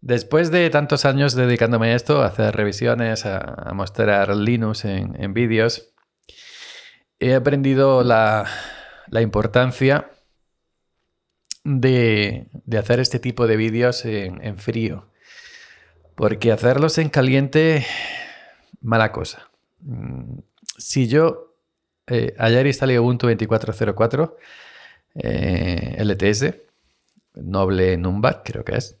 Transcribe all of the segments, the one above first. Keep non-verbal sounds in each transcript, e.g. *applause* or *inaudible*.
Después de tantos años dedicándome a esto, a hacer revisiones, a, mostrar Linux en, vídeos, he aprendido la, importancia de, hacer este tipo de vídeos en, frío. Porque hacerlos en caliente, mala cosa. Mm, si yo eh, ayer instalé Ubuntu 24.04 eh, LTS, Noble Numbat creo que es,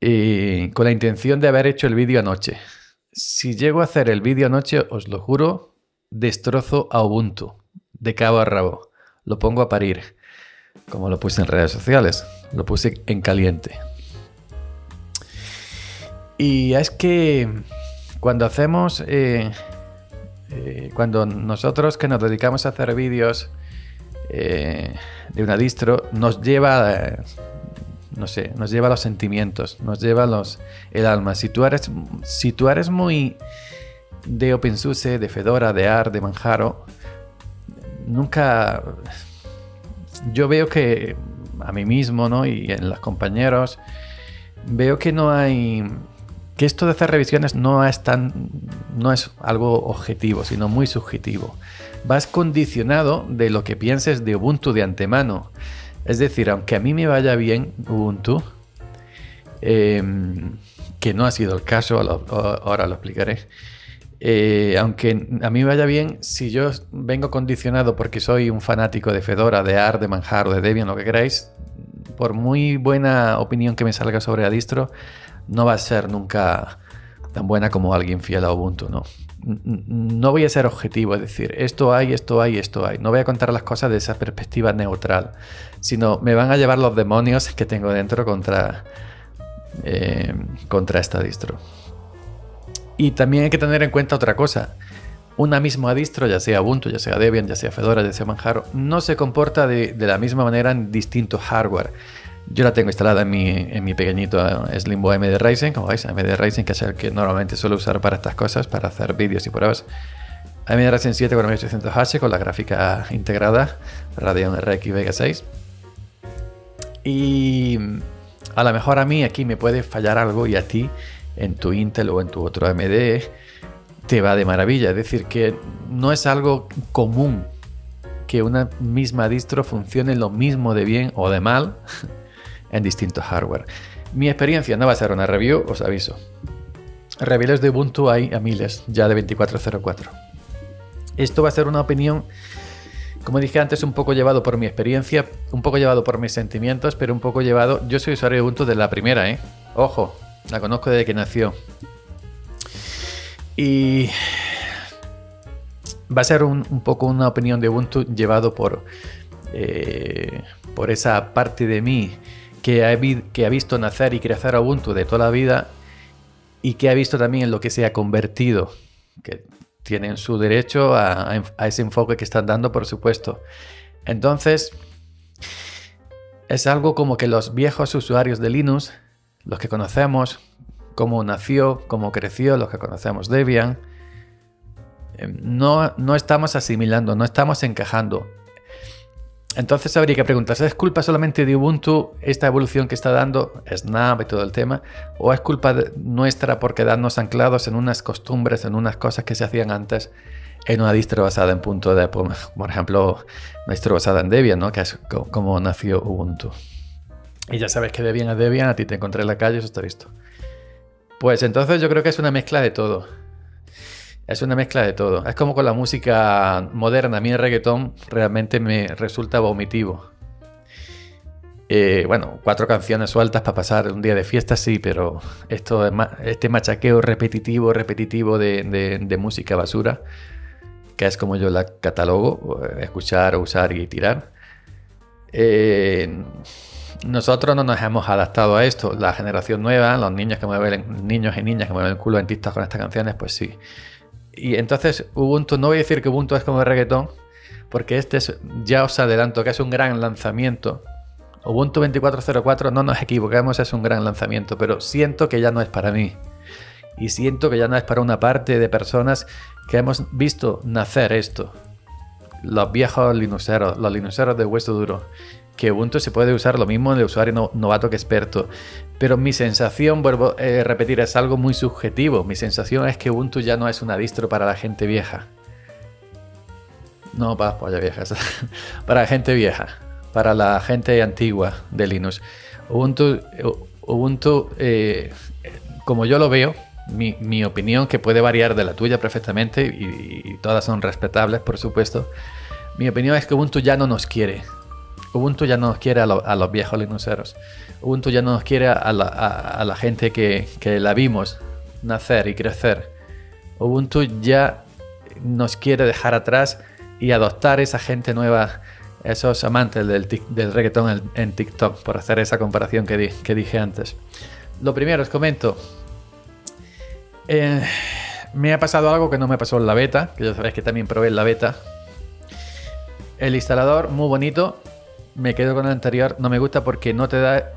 y con la intención de haber hecho el vídeo anoche. Si llego a hacer el vídeo anoche, os lo juro, destrozo a Ubuntu, de cabo a rabo. Lo pongo a parir, como lo puse en redes sociales. Lo puse en caliente. Y es que cuando hacemos, eh, eh, cuando nosotros que nos dedicamos a hacer vídeos eh, de una distro, nos lleva no sé, nos lleva a los sentimientos, nos lleva los, el alma. Si tú eres, si tú eres muy de OpenSUSE, de Fedora, de AR, de Manjaro, nunca... Yo veo que a mí mismo, ¿no? Y en los compañeros, veo que no hay... Que esto de hacer revisiones no es tan... No es algo objetivo, sino muy subjetivo. Vas condicionado de lo que pienses de Ubuntu de antemano. Es decir, aunque a mí me vaya bien Ubuntu, em, que no ha sido el caso, ahora lo explicaré. Eh, aunque a mí me vaya bien, si yo vengo condicionado porque soy un fanático de Fedora, de AR, de Manjaro, de Debian, lo que queráis, por muy buena opinión que me salga sobre la distro, no va a ser nunca tan buena como alguien fiel a Ubuntu, ¿no? No voy a ser objetivo, es decir, esto hay, esto hay, esto hay. No voy a contar las cosas de esa perspectiva neutral, sino me van a llevar los demonios que tengo dentro contra, eh, contra esta distro. Y también hay que tener en cuenta otra cosa. Una misma distro, ya sea Ubuntu, ya sea Debian, ya sea Fedora, ya sea Manjaro, no se comporta de, de la misma manera en distintos hardware. Yo la tengo instalada en mi, en mi pequeñito eh, Slimbo AMD Ryzen, como veis, AMD Ryzen, que es el que normalmente suelo usar para estas cosas, para hacer vídeos y pruebas. AMD Ryzen 7 con 9800H con la gráfica integrada Radeon RX Vega 6. Y a lo mejor a mí aquí me puede fallar algo y a ti en tu Intel o en tu otro AMD te va de maravilla. Es decir, que no es algo común que una misma distro funcione lo mismo de bien o de mal en distintos hardware. Mi experiencia no va a ser una review, os aviso. Reviews de Ubuntu hay a miles, ya de 2404. Esto va a ser una opinión, como dije antes, un poco llevado por mi experiencia, un poco llevado por mis sentimientos, pero un poco llevado. Yo soy usuario de Ubuntu de la primera, ¿eh? Ojo, la conozco desde que nació. Y va a ser un, poco una opinión de Ubuntu llevado por, eh, por esa parte de mí que ha, visto nacer y crecer Ubuntu de toda la vida y que ha visto también en lo que se ha convertido, que tienen su derecho a, ese enfoque que están dando, por supuesto. Entonces, es algo como que los viejos usuarios de Linux, los que conocemos, cómo nació, cómo creció, los que conocemos Debian, eh, no, no estamos asimilando, no estamos encajando. Entonces habría que preguntarse, ¿es culpa solamente de Ubuntu esta evolución que está dando Snap y todo el tema? ¿O es culpa nuestra por quedarnos anclados en unas costumbres, en unas cosas que se hacían antes en una distro basada en punto de, por ejemplo, una distro basada en Debian, ¿no? que es como nació Ubuntu? Y ya sabes que Debian es Debian, a ti te encontré en la calle, eso está visto. Pues entonces yo creo que es una mezcla de todo. Es una mezcla de todo. Es como con la música moderna. A mí el reggaetón realmente me resulta vomitivo. Eh, bueno, cuatro canciones sueltas para pasar un día de fiesta, sí, pero esto, este machaqueo repetitivo, repetitivo de, música basura, que es como yo la catalogo, escuchar, usar y tirar. Eh, nosotros no nos hemos adaptado a esto. La generación nueva, los niños que mueven, niños y niñas que mueven el culo en TikTok con estas canciones, pues sí. Y entonces Ubuntu, no voy a decir que Ubuntu es como el reggaetón, porque este es, ya os adelanto que es un gran lanzamiento. Ubuntu 24.04, no nos equivocamos, es un gran lanzamiento, pero siento que ya no es para mí. Y siento que ya no es para una parte de personas que hemos visto nacer esto. Los viejos linuxeros, los linuxeros de hueso duro. Que Ubuntu se puede usar lo mismo en el usuario novato que experto. Pero mi sensación, vuelvo a repetir, es algo muy subjetivo. Mi sensación es que Ubuntu ya no es una distro para la gente vieja. No para polla viejas, *laughs* para la gente vieja, para la gente antigua de Linux. Ubuntu, Ubuntu eh, como yo lo veo, mi, opinión, que puede variar de la tuya perfectamente, y, todas son respetables, por supuesto, mi opinión es que Ubuntu ya no nos quiere. Ubuntu ya no nos quiere a, los viejos linuxeros. Ubuntu ya no nos quiere a la, gente que, la vimos nacer y crecer. Ubuntu ya nos quiere dejar atrás y adoptar esa gente nueva, esos amantes del, del reggaetón en, TikTok, por hacer esa comparación que, que dije antes. Lo primero, os comento, eh, me ha pasado algo que no me pasó en la beta, que ya sabéis que también probé en la beta. El instalador, muy bonito. Me quedo con el anterior. No me gusta porque no te da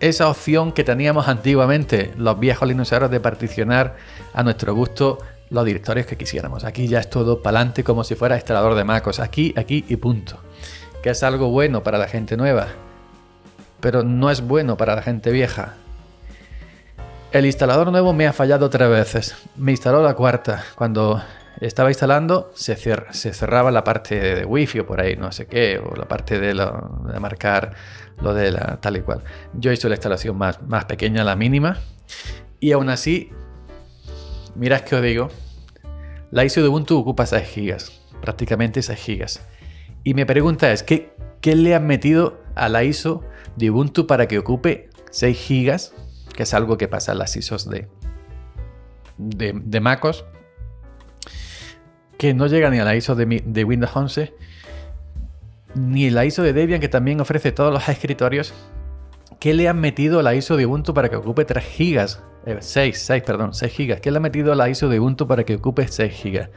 esa opción que teníamos antiguamente los viejos Linuxeros de particionar a nuestro gusto los directorios que quisiéramos. Aquí ya es todo para adelante como si fuera instalador de MacOS. Aquí, aquí y punto. Que es algo bueno para la gente nueva. Pero no es bueno para la gente vieja. El instalador nuevo me ha fallado tres veces. Me instaló la cuarta. Cuando estaba instalando, se, se cerraba la parte de wifi o por ahí, no sé qué, o la parte de, de marcar lo de la tal y cual. Yo hice la instalación más, más pequeña, la mínima, y aún así, mirad que os digo, la ISO de Ubuntu ocupa 6 GB, prácticamente 6 GB. Y mi pregunta es, ¿qué, ¿qué le han metido a la ISO de Ubuntu para que ocupe 6 GB que es algo que pasa en las ISOs de, de, MacOS, que no llega ni a la ISO de, Windows 11, ni la ISO de Debian, que también ofrece todos los escritorios. ¿Qué le han metido a la ISO de Ubuntu para que ocupe 3 GB? 6, 6, perdón, 6 GB. ¿Qué le ha metido a la ISO de Ubuntu para que ocupe 6 GB?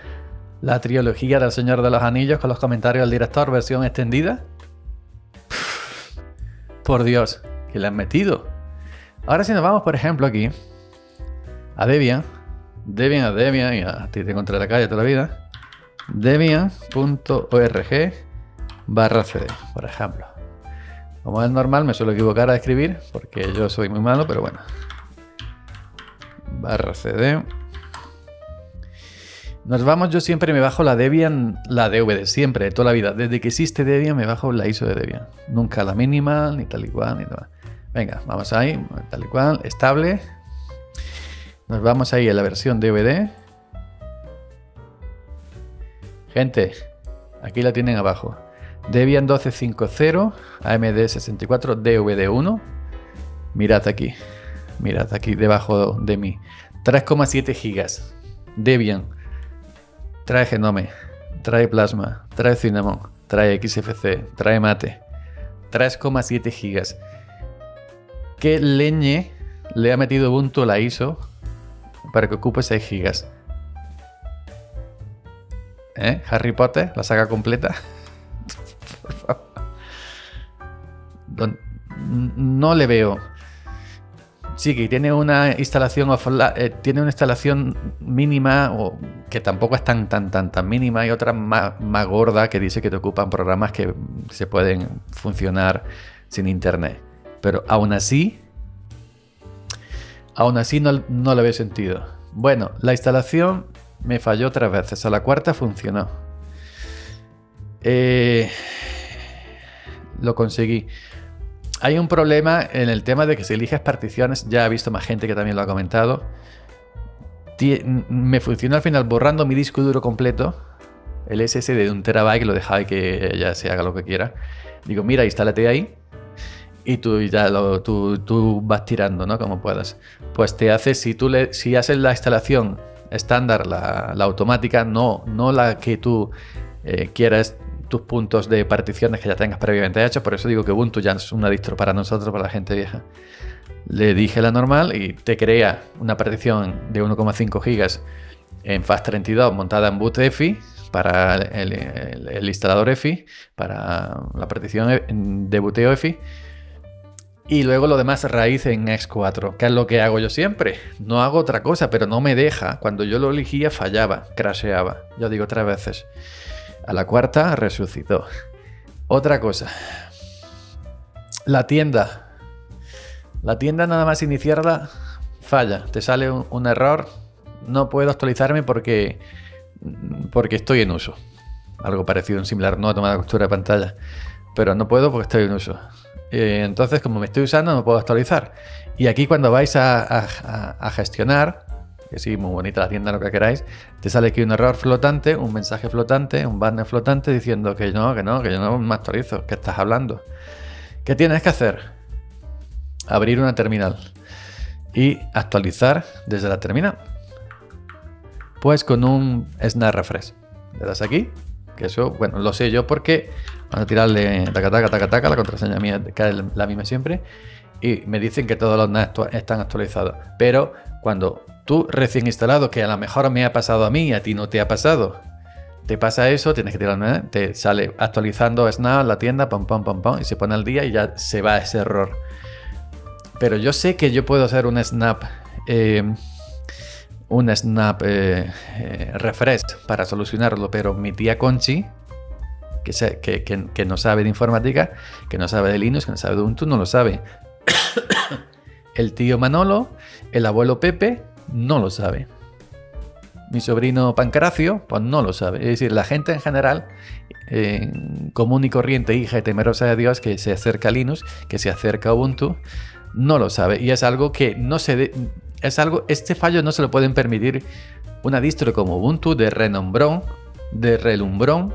La trilogía del Señor de los Anillos con los comentarios del director, versión extendida. Por Dios, ¿qué le han metido? Ahora si nos vamos, por ejemplo, aquí a Debian, Debian a Debian, y a ti te encontré la calle toda la vida, debian.org barra cd, por ejemplo. Como es normal, me suelo equivocar a escribir, porque yo soy muy malo, pero bueno. Barra cd. Nos vamos, yo siempre me bajo la Debian, la DVD, siempre, toda la vida. Desde que existe Debian me bajo la ISO de Debian. Nunca la mínima, ni tal y cual, ni nada. Venga, vamos ahí, tal y cual, estable. Nos vamos ahí a la versión DVD. Gente, aquí la tienen abajo. Debian 12.5.0, AMD 64, DVD1. Mirad aquí, mirad aquí debajo de mí. 3,7 gigas. Debian. Trae Genome, trae Plasma, trae Cinnamon, trae XFC, trae Mate. 3,7 gigas. ¿Qué leñe le ha metido Ubuntu a la ISO para que ocupe 6 GB? ¿Eh? Harry Potter, la saga completa. *laughs* no le veo. Sí, que tiene una instalación eh, tiene una instalación mínima o que tampoco es tan tan tan tan mínima y otra más, más gorda que dice que te ocupan programas que se pueden funcionar sin internet. Pero aún así, aún así no, no le había sentido. Bueno, la instalación me falló tres veces. A la cuarta funcionó. Eh, lo conseguí. Hay un problema en el tema de que si eliges particiones, ya he visto más gente que también lo ha comentado. Me funcionó al final borrando mi disco duro completo, el SSD de un terabyte, lo dejaba y que ya se haga lo que quiera. Digo, mira, instálate ahí y tú ya lo, tú, vas tirando, ¿no? Como puedas. Pues te hace, si tú le, si haces la instalación estándar, la, automática, no, no la que tú eh, quieras tus puntos de particiones que ya tengas previamente hechos, por eso digo que Ubuntu ya es una distro para nosotros, para la gente vieja. Le dije la normal y te crea una partición de 1,5 gigas en FAST32 montada en boot EFI para el, instalador EFI, para la partición de buteo EFI y luego lo demás raíz en X4, que es lo que hago yo siempre. No hago otra cosa, pero no me deja. Cuando yo lo elegía fallaba, crasheaba. Yo digo tres veces. A la cuarta resucitó. Otra cosa. la tienda. La tienda nada más iniciarla falla. Te sale un, error. No puedo actualizarme porque, porque estoy en uso. Algo parecido, un similar. No he tomado captura de pantalla. Pero no puedo porque estoy en uso. Eh, entonces, como me estoy usando, no puedo actualizar. Y aquí cuando vais a gestionar, que sí, muy bonita la tienda, lo que queráis, te sale aquí un error flotante, un mensaje flotante, un banner flotante diciendo que no, que no, que yo no me actualizo, que estás hablando. ¿Qué tienes que hacer? Abrir una terminal y actualizar desde la terminal. Pues con un snap refresh. Le das aquí, que eso, bueno, lo sé yo porque van a tirarle taca, taca, taca, taca, la contraseña mía cae la misma siempre, y me dicen que todos los NAS están actualizados. Pero cuando tú recién instalado, que a lo mejor me ha pasado a mí y a ti no te ha pasado, te pasa eso, tienes que tirar, te sale actualizando Snap la tienda, pam, pam, pam, pam, y se pone al día y ya se va ese error. Pero yo sé que yo puedo hacer un snap, eh, un snap eh, eh, refresh para solucionarlo, pero mi tía Conchi, que, no sabe de informática, que no sabe de Linux, que no sabe de Ubuntu, no lo sabe. *coughs* el tío Manolo, el abuelo Pepe, no lo sabe. Mi sobrino Pancracio, pues no lo sabe. Es decir, la gente en general, común y corriente, hija y temerosa de Dios, que se acerca a Linux, que se acerca a Ubuntu, no lo sabe. Y es algo que no se... es algo, este fallo no se lo pueden permitir una distro como Ubuntu de renombrón, de relumbrón,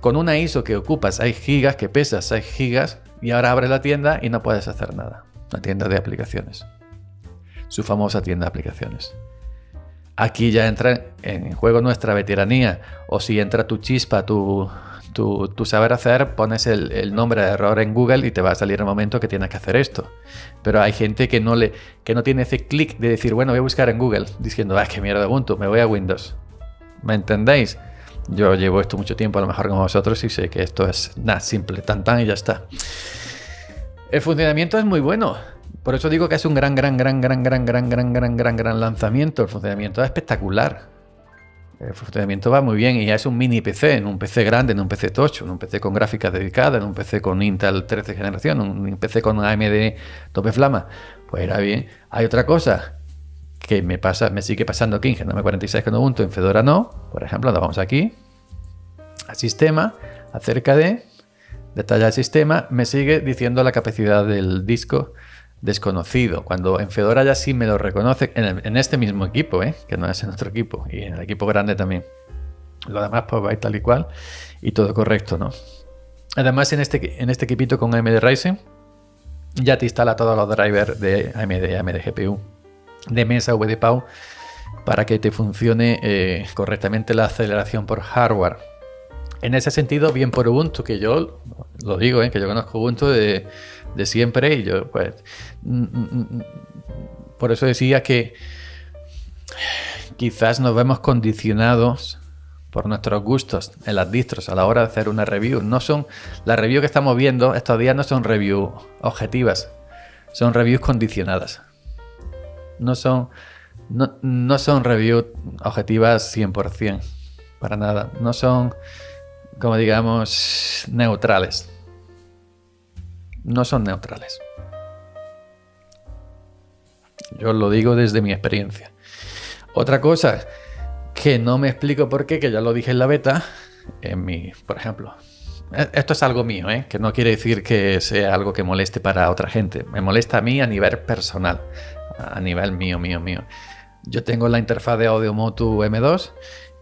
con una ISO que ocupa 6 gigas, que pesa 6 gigas, y ahora abre la tienda y no puedes hacer nada. La tienda de aplicaciones su famosa tienda de aplicaciones. Aquí ya entra en juego nuestra veteranía, o si entra tu chispa, tu, tu, saber hacer, pones el, nombre de error en Google y te va a salir el momento que tienes que hacer esto. Pero hay gente que no, le, que no tiene ese clic de decir, bueno, voy a buscar en Google, diciendo, ah, qué mierda Ubuntu, me voy a Windows. ¿Me entendéis? Yo llevo esto mucho tiempo, a lo mejor como vosotros, y sé que esto es nada, simple, tan tan y ya está. El funcionamiento es muy bueno. Por eso digo que es un gran, gran, gran, gran, gran, gran, gran, gran, gran, gran lanzamiento. El funcionamiento es espectacular. El funcionamiento va muy bien y es un mini PC, en un PC grande, en un PC tocho, en un PC con gráficas dedicadas, en un PC con Intel 13 generación, un PC con AMD tope flama. Pues era bien. Hay otra cosa que me pasa, me sigue pasando aquí en GNOME 46 con Ubuntu, en Fedora no. Por ejemplo, nos vamos aquí al sistema, acerca de detalle del sistema, me sigue diciendo la capacidad del disco desconocido. Cuando en Fedora ya sí me lo reconoce, en, este mismo equipo, ¿eh? que no es en otro equipo, y en el equipo grande también. Lo demás pues va tal y cual y todo correcto, ¿no? Además en este, en este equipito con AMD Ryzen ya te instala todos los drivers de AMD, AMD GPU, de mesa VDPAU para que te funcione eh, correctamente la aceleración por hardware. En ese sentido, bien por Ubuntu, que yo lo digo, ¿eh? que yo conozco Ubuntu de, de siempre y yo pues mm, mm, mm, por eso decía que quizás nos vemos condicionados por nuestros gustos en las distros a la hora de hacer una review. No son las reviews que estamos viendo estos días no son reviews objetivas, son reviews condicionadas. No son no, no son reviews objetivas 100%, para nada. No son como digamos neutrales no son neutrales. Yo lo digo desde mi experiencia. Otra cosa que no me explico por qué, que ya lo dije en la beta, en mi, por ejemplo, e, esto es algo mío, ¿eh? que no quiere decir que sea algo que moleste para otra gente. Me molesta a mí a nivel personal, a nivel mío, mío, mío. Yo tengo la interfaz de Audio Motu M2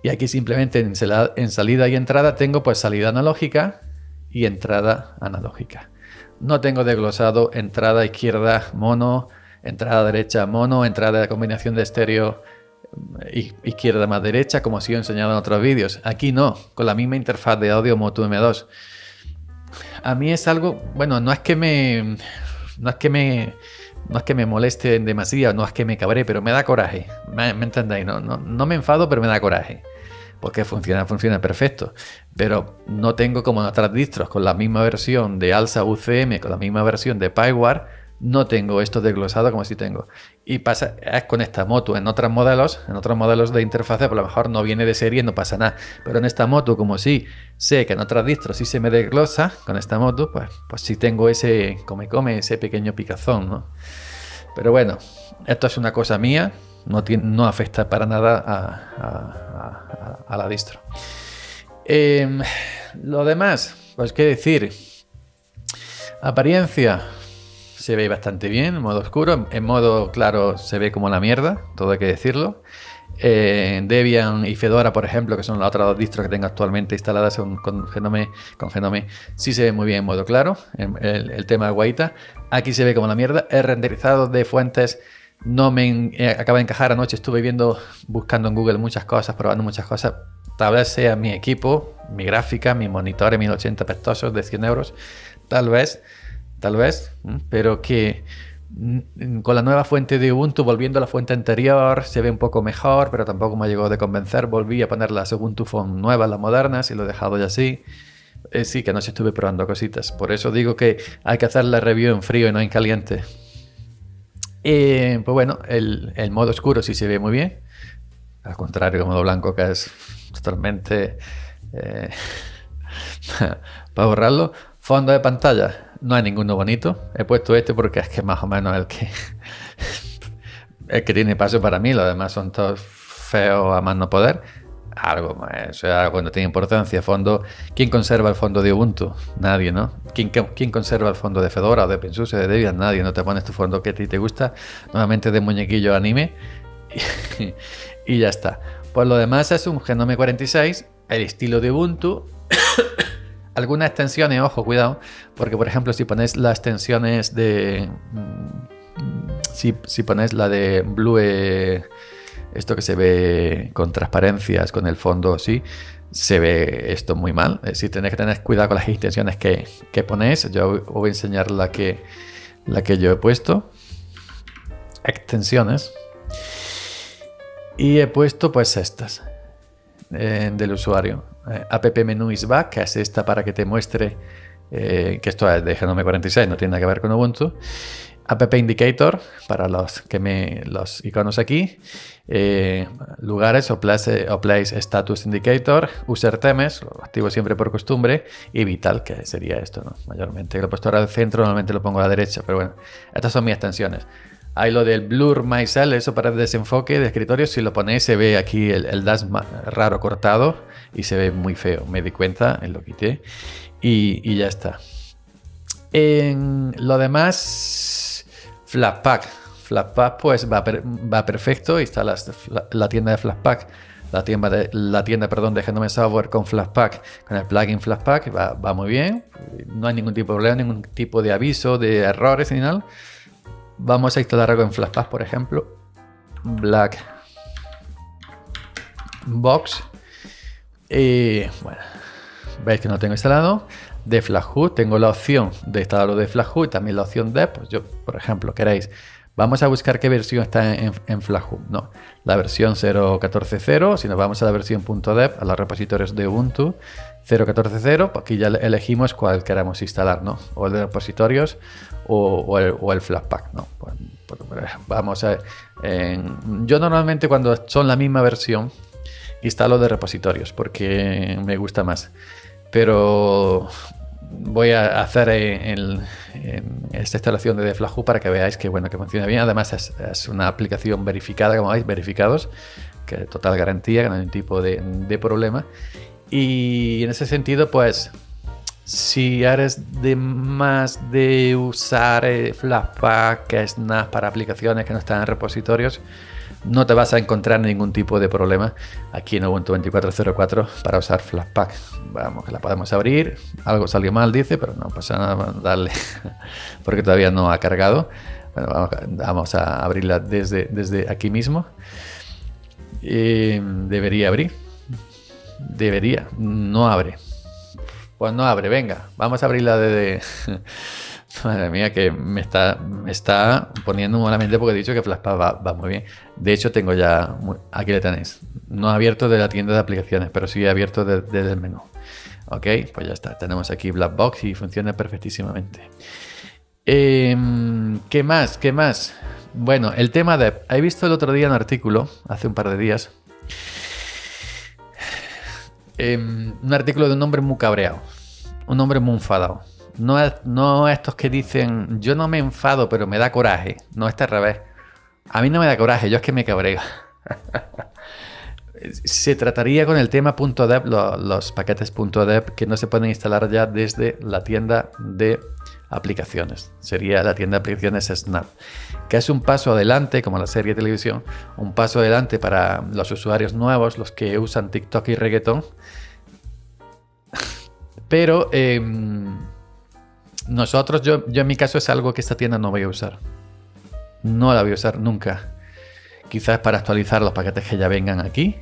y aquí simplemente en salida y entrada tengo pues salida analógica y entrada analógica. No tengo desglosado entrada izquierda mono, entrada derecha mono, entrada de combinación de estéreo eh, izquierda más derecha, como os he enseñado en otros vídeos. Aquí no, con la misma interfaz de audio Moto M2. A mí es algo, bueno, no es que me, no es que me, no es que me moleste demasiado, no es que me cabré, pero me da coraje. ¿Me, entendéis? No, no, no me enfado, pero me da coraje porque funciona, funciona perfecto. Pero no tengo como otras distros con la misma versión de Alsa UCM, con la misma versión de PyWare, no tengo esto desglosado como si tengo. Y pasa es con esta moto. En otros modelos, en otros modelos de interfaz, por lo mejor no viene de serie, no pasa nada. Pero en esta moto, como sí sé que en otras distros sí se me desglosa con esta moto, pues, pues sí tengo ese, come come, ese pequeño picazón, ¿no? Pero bueno, esto es una cosa mía, no, tiene, no afecta para nada a, la distro. Em, lo demás, pues qué decir. Apariencia, se ve bastante bien en modo oscuro. En modo claro se ve como la mierda, todo hay que decirlo. Eh, Debian y Fedora, por ejemplo, que son las otras dos distros que tengo actualmente instaladas con, Genome, con Genome, sí se ve muy bien en modo claro. El, tema de Guaita. Aquí se ve como la mierda. El renderizado de fuentes no me eh, acaba de encajar. Anoche estuve viendo, buscando en Google muchas cosas, probando muchas cosas. Tal vez sea mi equipo, mi gráfica, mi monitor en 1080 pestosos de 100 euros. Tal vez tal vez, pero que con la nueva fuente de Ubuntu, volviendo a la fuente anterior, se ve un poco mejor, pero tampoco me llegó de convencer. Volví a poner las Ubuntu Phone nuevas, las modernas, y lo he dejado ya así. Eh, sí, que no se estuve probando cositas. Por eso digo que hay que hacer la review en frío y no en caliente. pues bueno, el, modo oscuro sí se ve muy bien. Al contrario, el modo blanco que es totalmente... Eh, *laughs* para borrarlo. Fondo de pantalla, no hay ninguno bonito. He puesto este porque es que más o menos el que *laughs* el que tiene paso para mí. Los demás son todos feos a más no poder. Algo más, eso es algo no tiene importancia. Fondo, ¿quién conserva el fondo de Ubuntu? Nadie, ¿no? ¿Quién, conserva el fondo de Fedora o de OpenSUSE, de Debian? Nadie. No te pones tu fondo que a ti te gusta, nuevamente de muñequillo anime y, *laughs* y ya está. Pues lo demás es un Genome 46, el estilo de Ubuntu algunas extensiones, ojo, cuidado, porque por ejemplo si pones las extensiones de... Mm, si, si pones la de Blue, esto que se ve con transparencias, con el fondo así, se ve esto muy mal. Si tenéis que tener cuidado con las extensiones que, que ponéis. Yo os voy a enseñar la que, la que yo he puesto. Extensiones. Y he puesto pues estas eh, del usuario. Eh, app Menu is back, que es esta para que te muestre eh, que esto es de Genome 46, no tiene nada que ver con Ubuntu. App Indicator para los, que me, los iconos aquí. lugares o place, o place, Status Indicator. User Themes, lo activo siempre por costumbre. Y Vital, que sería esto, ¿no? Mayormente. Lo he puesto ahora al centro, normalmente lo pongo a la derecha, pero bueno, estas son mis extensiones. Hay lo del Blur Myself, eso para el desenfoque de escritorio. Si lo ponéis, se ve aquí el, dash raro cortado y se ve muy feo. Me di cuenta, lo quité y, ya está. En lo demás, Flatpak. Flatpak pues va, va perfecto. Está la, tienda de Flatpak. La tienda, de, la tienda perdón, de Genome Software con Flatpak, con el plugin Flatpak, va, va muy bien. No hay ningún tipo de problema, ningún tipo de aviso de errores ni nada. Vamos a instalar algo en Flashpack, por ejemplo. Black Box. Y bueno, veis que no tengo instalado. De FlashHood tengo la opción de instalarlo de FlashHood y también la opción de, pues yo, por ejemplo, queréis, vamos a buscar qué versión está en, en. No, la versión 0.14.0. Si nos vamos a la versión .dev, a los repositorios de Ubuntu, 0.14.0, pues aquí ya elegimos cuál queramos instalar, ¿no? O el de repositorios o, el, o Flatpak, ¿no? Vamos a... yo normalmente cuando son la misma versión instalo de repositorios porque me gusta más. Pero voy a hacer en, esta instalación de Flahu para que veáis que bueno que funciona bien. Además es, una aplicación verificada, como veis, verificados, que total garantía, que no hay ningún tipo de, de problema. Y en ese sentido, pues si eres de más de usar eh, Flatpak, Snap para aplicaciones que no están en repositorios, no te vas a encontrar ningún tipo de problema aquí en Ubuntu 24.04 para usar Flatpak. Vamos, que la podemos abrir. Algo salió mal, dice, pero no pasa nada, darle, *laughs* porque todavía no ha cargado. Bueno, vamos, a abrirla desde, desde aquí mismo. debería abrir. Debería, no abre. Pues no abre, venga, vamos a abrirla de... *laughs* Madre mía, que me está, me está poniendo malamente porque he dicho que Flashpack va, muy bien. De hecho, tengo ya... Aquí le tenéis. No abierto de la tienda de aplicaciones, pero sí abierto desde el menú. Ok, pues ya está. Tenemos aquí Blackbox y funciona perfectísimamente. Em, ¿Qué más? ¿Qué más? Bueno, el tema de... He visto el otro día un artículo, hace un par de días, em, un artículo de un hombre muy cabreado, un hombre muy enfadado. No, no estos que dicen, yo no me enfado, pero me da coraje. No, este al revés. A mí no me da coraje, yo es que me cabreo. *laughs* se trataría con el tema .deb, los, paquetes .deb que no se pueden instalar ya desde la tienda de aplicaciones. Sería la tienda de aplicaciones Snap, que es un paso adelante, como la serie de televisión, un paso adelante para los usuarios nuevos, los que usan TikTok y reggaeton. *laughs* Pero em, nosotros, yo, yo en mi caso es algo que esta tienda no voy a usar. No la voy a usar nunca. Quizás para actualizar los paquetes que ya vengan aquí,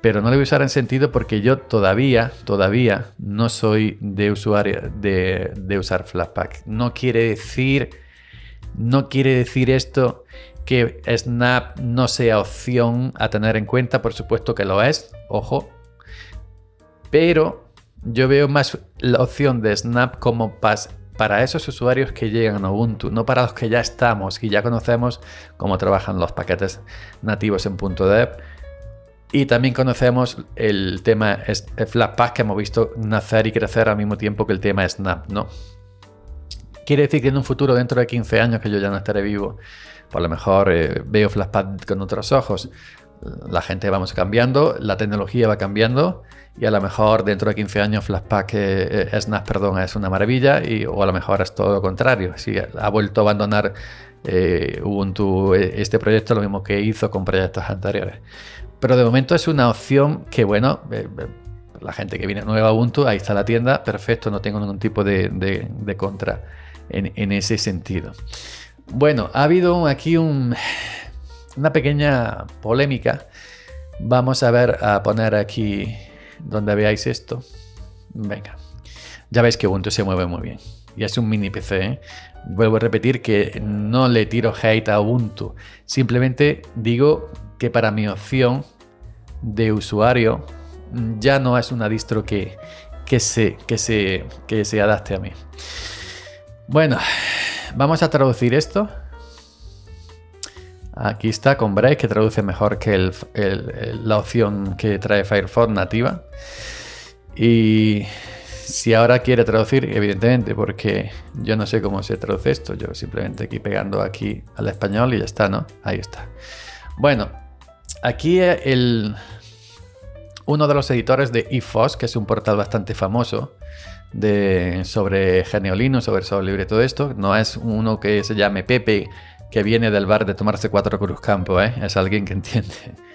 pero no lo voy a usar en sentido porque yo todavía, todavía no soy de usuario de, de usar Flatpak. No quiere decir, no quiere decir esto que Snap no sea opción a tener en cuenta, por supuesto que lo es, ojo, pero yo veo más la opción de Snap como para esos usuarios que llegan a Ubuntu, no para los que ya estamos y ya conocemos cómo trabajan los paquetes nativos en .deb y también conocemos el tema Flatpak que hemos visto nacer y crecer al mismo tiempo que el tema Snap, ¿no? Quiere decir que en un futuro, dentro de 15 años, que yo ya no estaré vivo, por lo mejor eh, veo Flatpak con otros ojos. La gente vamos cambiando, la tecnología va cambiando y a lo mejor dentro de 15 años Flatpak, eh, eh, es una maravilla y, o a lo mejor es todo lo contrario. Si ha vuelto a abandonar Ubuntu este proyecto, lo mismo que hizo con proyectos anteriores. Pero de momento es una opción que, bueno, eh, eh, la gente que viene nueva a Ubuntu, ahí está la tienda, perfecto, no tengo ningún tipo de, contra en, ese sentido. Bueno, ha habido aquí una pequeña polémica. Vamos a ver, a poner aquí donde veáis esto. Venga, ya veis que Ubuntu se mueve muy bien. Y es un mini PC. ¿eh? Vuelvo a repetir que no le tiro hate a Ubuntu. Simplemente digo que para mi opción de usuario ya no es una distro que, se, que, se, que se adapte a mí. Bueno, vamos a traducir esto. Aquí está con Break, que traduce mejor que la opción que trae Firefox nativa. Y si ahora quiere traducir, evidentemente, porque yo no sé cómo se traduce esto, yo simplemente aquí pegando aquí al español y ya está, ¿no? Ahí está. Bueno, Aquí el, uno de los editores de IFOS, que es un portal bastante famoso de, sobre Geneolino, sobre software libre, todo esto, no es uno que se llame Pepe, que viene del bar de tomarse cuatro cruzcampo, ¿eh? es alguien que entiende. *laughs*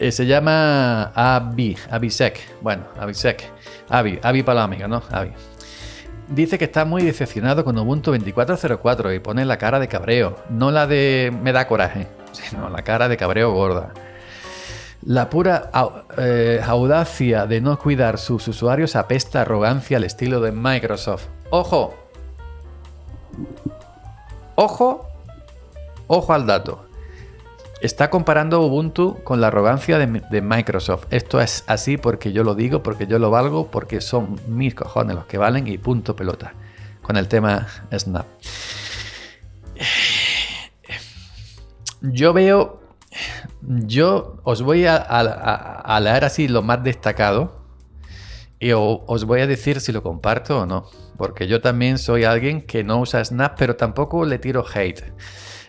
Eh, se llama Abi, Abisec, bueno, Abisec, Abi, Abi para la amiga, ¿no? Abi. Dice que está muy decepcionado con Ubuntu 24.04 y pone la cara de cabreo, no la de me da coraje *laughs* sino la cara de cabreo gorda. La pura eh, audacia de no cuidar sus usuarios apesta arrogancia al estilo de Microsoft. ¡Ojo! ¡Ojo! ¡Ojo al dato! Está comparando Ubuntu con la arrogancia de, de, Microsoft. Esto es así porque yo lo digo, porque yo lo valgo, porque son mis cojones los que valen y punto pelota. Con el tema Snap. Yo veo. Yo os voy a, leer así lo más destacado y os voy a decir si lo comparto o no. Porque yo también soy alguien que no usa Snap, pero tampoco le tiro hate.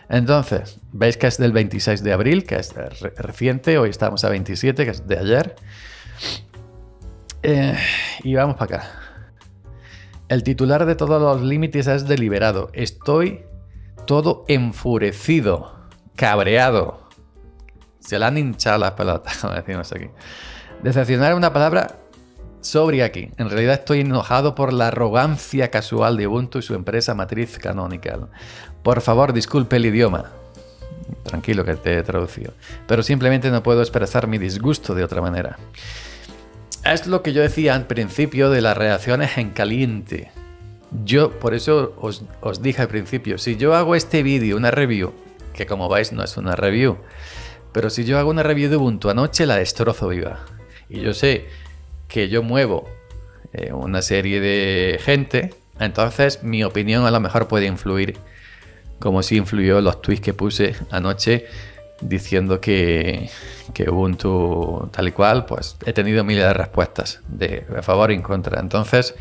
Entonces, veis que es del 26 de abril, que es reciente, hoy estamos a 27, que es de ayer. Eh, y vamos para acá. El titular de todos los límites es deliberado. Estoy todo enfurecido cabreado. Se le han hinchado las pelotas, *laughs* como decimos aquí. Decepcionar es una palabra sobria aquí. En realidad estoy enojado por la arrogancia casual de Ubuntu y su empresa matriz Canonical. Por favor, disculpe el idioma. Tranquilo que te he traducido. Pero simplemente no puedo expresar mi disgusto de otra manera. Es lo que yo decía al principio de las reacciones en caliente. Yo, por eso os, os dije al principio, si yo hago este vídeo, una review, que como veis no es una review. Pero si yo hago una review de Ubuntu anoche, la destrozo viva. Y yo sé que yo muevo eh, una serie de gente Entonces, mi opinión a lo mejor puede influir, como si influyó los tweets que puse anoche diciendo que, que Ubuntu tal y cual, pues he tenido miles de respuestas de a favor y en contra. Entonces,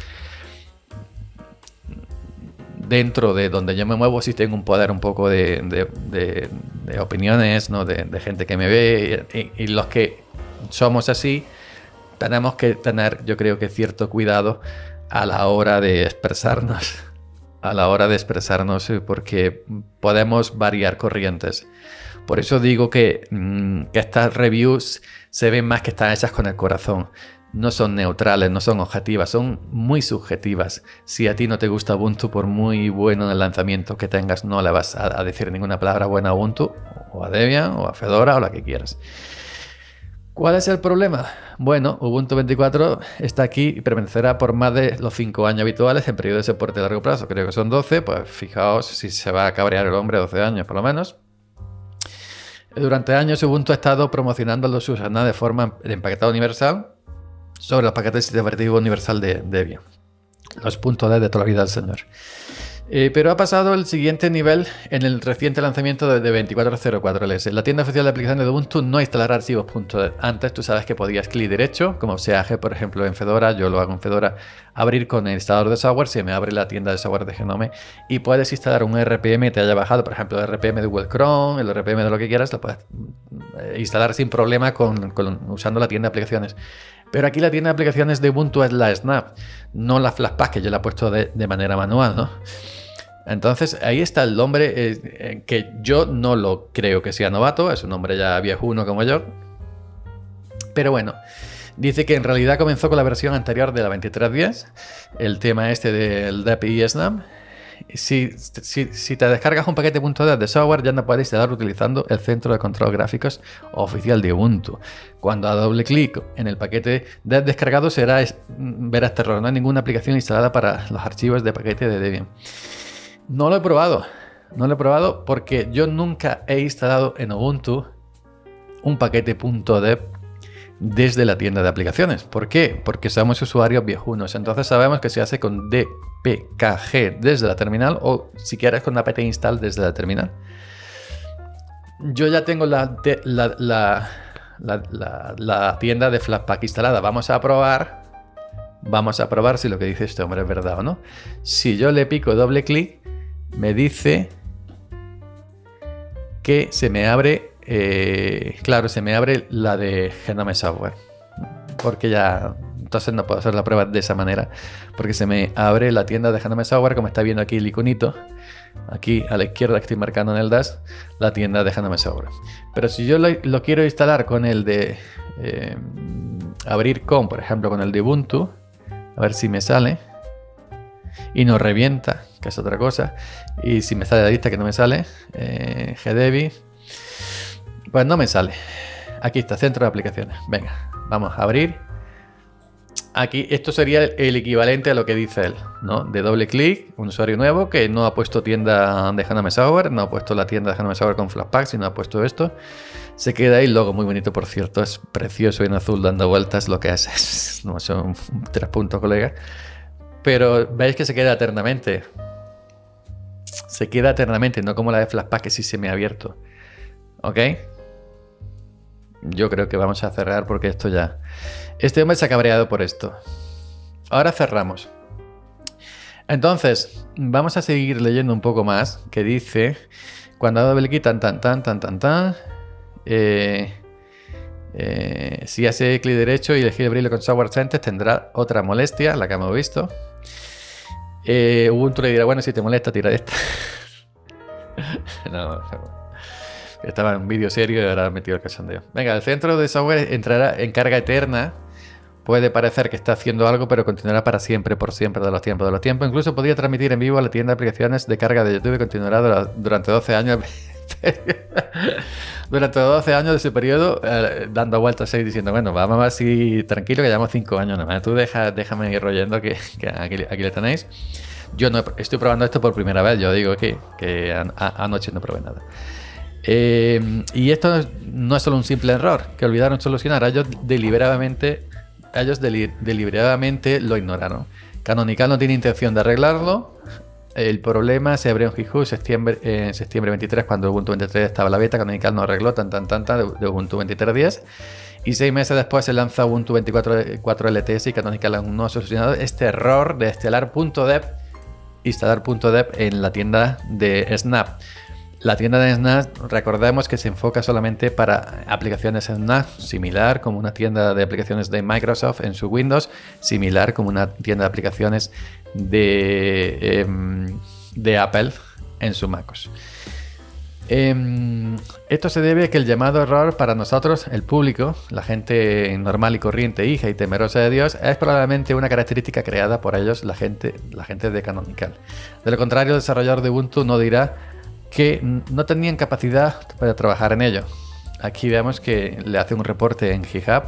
dentro de donde yo me muevo sí tengo un poder un poco de, opiniones, ¿no? de, gente que me ve y, los que somos así tenemos que tener yo creo que cierto cuidado a la hora de expresarnos. *laughs* A la hora de expresarnos eh, porque podemos variar corrientes. Por eso digo que, mm, que estas reviews se ven más que están hechas con el corazón no son neutrales, no son objetivas, son muy subjetivas. Si a ti no te gusta Ubuntu, por muy bueno en el lanzamiento que tengas, no le vas a, decir ninguna palabra buena a Ubuntu, o a Debian, o a Fedora, o la que quieras. ¿Cuál es el problema? Bueno, Ubuntu 24 está aquí y permanecerá por más de los 5 años habituales en periodo de soporte a largo plazo. Creo que son 12, pues fijaos si se va a cabrear el hombre 12 años por lo menos. Durante años Ubuntu ha estado promocionando los usos de forma de empaquetado universal sobre los paquetes de operativo universal de Debian. Los puntos de toda la vida del señor. Eh, pero ha pasado el siguiente nivel en el reciente lanzamiento de, 24.04ls. La tienda oficial de aplicaciones de Ubuntu no instalará archivos Antes tú sabes que podías clic derecho, como SEAG, por ejemplo, en Fedora, yo lo hago en Fedora, abrir con el instalador de software, se me abre la tienda de software de Genome y puedes instalar un RPM que te haya bajado, por ejemplo, el RPM de Google Chrome, el RPM de lo que quieras, lo puedes eh, instalar sin problema con, usando la tienda de aplicaciones. Pero aquí la tienda de aplicaciones de Ubuntu es la Snap, no la Flashpack, que yo la he puesto de, manera manual, ¿no? Entonces ahí está el hombre eh, eh, que yo no lo creo que sea novato, es un hombre ya viejuno como yo. Pero bueno, dice que en realidad comenzó con la versión anterior de la 2310, el tema este del DPI Snap. Si, te descargas un paquete .deb de software, ya no puedes instalar utilizando el centro de control gráficos oficial de Ubuntu. Cuando a doble clic en el paquete de descargado, será, verás este error. No hay ninguna aplicación instalada para los archivos de paquete de Debian. No lo he probado. No lo he probado porque yo nunca he instalado en Ubuntu un paquete .deb desde la tienda de aplicaciones. ¿Por qué? Porque somos usuarios viejunos. Entonces sabemos que se hace con dpkg desde la terminal o si quieres con apt install desde la terminal. Yo ya tengo la, la, tienda de Flatpak instalada. Vamos a probar. Vamos a probar si lo que dice este hombre es verdad o no. Si yo le pico doble clic, me dice que se me abre, eh, claro, se me abre la de Genome Software. Porque ya, entonces no puedo hacer la prueba de esa manera. Porque se me abre la tienda de Genome Software, como está viendo aquí el iconito. Aquí a la izquierda estoy marcando en el dash la tienda de Genome Software. Pero si yo lo, quiero instalar con el de eh, abrir con, por ejemplo, con el de Ubuntu, a ver si me sale y no revienta, que es otra cosa. Y si me sale la lista que no me sale, eh, pues no me sale. Aquí está, centro de aplicaciones. Venga, vamos a abrir. Aquí, esto sería el equivalente a lo que dice él, ¿no? De doble clic, un usuario nuevo que no ha puesto tienda de Haname Software, no ha puesto la tienda de Haname Software con Flashpack, sino ha puesto esto. Se queda ahí, luego muy bonito, por cierto, es precioso en azul dando vueltas, lo que es, *laughs* es no, son tres puntos, colega. Pero veis que se queda eternamente. Se queda eternamente, no como la de Flashpack que sí se me ha abierto. ¿Ok? Yo creo que vamos a cerrar porque esto ya... Este hombre se ha cabreado por esto. Ahora cerramos. Entonces, vamos a seguir leyendo un poco más, que dice, cuando doble clic tan tan tan tan tan tan, eh, eh, si hace clic derecho y elegir abrirlo con Software Center tendrá otra molestia, la que hemos visto. Eh, Ubuntu le dirá, bueno, si te molesta, tira esta. *laughs* no, estaba en un vídeo serio y ahora metido el cachondeo. Venga, el centro de software entrará en carga eterna. Puede parecer que está haciendo algo, pero continuará para siempre, por siempre, de los tiempos de los tiempos. Incluso podría transmitir en vivo a la tienda de aplicaciones de carga de YouTube y continuará durante 12 años. *laughs* durante 12 años de ese periodo, eh, dando vueltas ahí diciendo, bueno, vamos así tranquilo que llevamos 5 años nomás. Tú deja, déjame ir royendo que, aquí, le tenéis. Yo no estoy probando esto por primera vez, yo digo que, anoche no probé nada. Eh, y esto no es solo un simple error que olvidaron solucionar, ellos deliberadamente, ellos deliberadamente lo ignoraron. Canonical no tiene intención de arreglarlo. El problema se abrió en Gijón septiembre, en septiembre 23, cuando Ubuntu 23 estaba la beta. Canonical no arregló tan tan tan, de Ubuntu 23.10. Y seis meses después se lanza Ubuntu 24.4 LTS y Canonical aún no ha solucionado este error de estelar.dev, instalar.dev en la tienda de Snap. La tienda de Snap, recordemos que se enfoca solamente para aplicaciones Snap, similar como una tienda de aplicaciones de Microsoft en su Windows, similar como una tienda de aplicaciones de, em, Apple en su MacOS. Em, esto se debe a que el llamado error para nosotros, el público, la gente normal y corriente, hija y temerosa de Dios, es probablemente una característica creada por ellos, la gente, la gente de Canonical. De lo contrario, el desarrollador de Ubuntu no dirá que no tenían capacidad para trabajar en ello. Aquí vemos que le hace un reporte en GitHub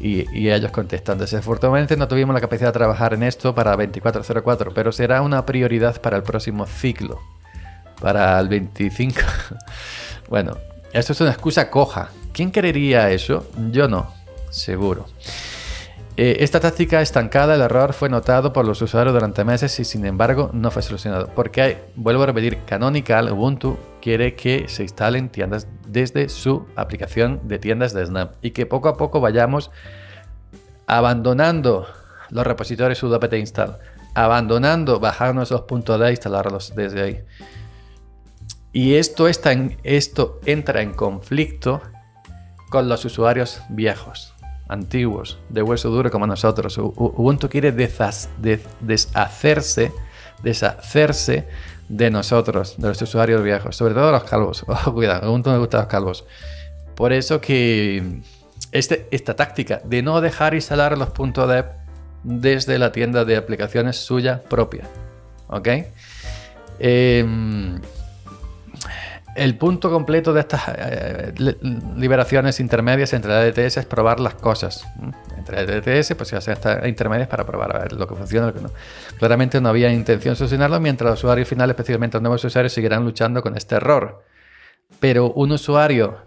y, ellos contestan. Desafortunadamente no tuvimos la capacidad de trabajar en esto para 2404, pero será una prioridad para el próximo ciclo, para el 25. *laughs* bueno, esto es una excusa coja. ¿Quién querería eso? Yo no, seguro. Eh, esta táctica estancada, el error fue notado por los usuarios durante meses y sin embargo no fue solucionado. Porque vuelvo a repetir, Canonical Ubuntu quiere que se instalen tiendas desde su aplicación de tiendas de Snap y que poco a poco vayamos abandonando los repositorios sudo install, abandonando bajarnos los puntos de instalarlos desde ahí. Y esto, está en, esto entra en conflicto con los usuarios viejos antiguos, de hueso duro como nosotros. Ubuntu quiere deshacerse, deshacerse de nosotros, de los usuarios viejos, sobre todo los calvos. *laughs* Oh, cuidado, Ubuntu me gusta los calvos. Por eso que este, esta táctica de no dejar instalar los .deb desde la tienda de aplicaciones suya propia. ¿Ok? Em, el punto completo de estas eh, liberaciones intermedias entre la DTS es probar las cosas. Entre la DTS, pues se hacen estas intermedias para probar a ver lo que funciona y lo que no. Claramente no había intención de solucionarlo, mientras los usuarios finales, especialmente los nuevos usuarios, seguirán luchando con este error. Pero un usuario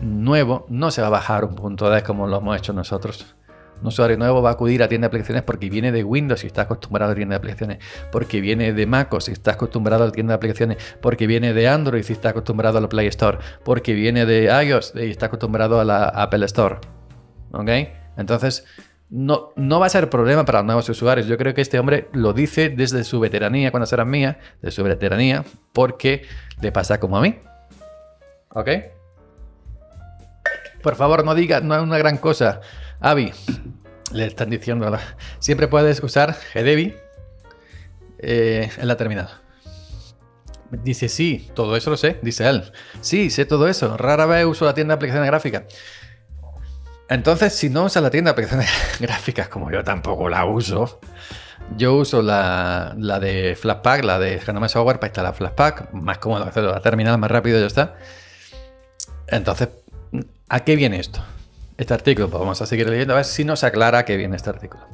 nuevo no se va a bajar un punto de como lo hemos hecho nosotros. Un usuario nuevo va a acudir a tienda de aplicaciones porque viene de Windows y está acostumbrado a tienda de aplicaciones, porque viene de MacOS y está acostumbrado a tienda de aplicaciones, porque viene de Android y está acostumbrado a la Play Store, porque viene de iOS y está acostumbrado a la Apple Store. ¿Ok? Entonces, no, no va a ser problema para los nuevos usuarios. Yo creo que este hombre lo dice desde su veteranía, cuando será mía, de su veteranía, porque le pasa como a mí. ¿Ok? Por favor, no diga, no es una gran cosa. Avi, le están diciendo, siempre puedes usar GDebi eh, en la terminal. Dice, sí, todo eso lo sé, dice él. Sí, sé todo eso. Rara vez uso la tienda de aplicaciones gráficas. Entonces, si no usas la tienda de aplicaciones *laughs* gráficas, como yo tampoco la uso, yo uso la, de Flashpack, la de Genome Software para instalar Flashpack, más cómodo hacerlo la terminal, más rápido ya está. Entonces, ¿a qué viene esto? Este artículo. Pues vamos a seguir leyendo a ver si nos aclara qué viene este artículo.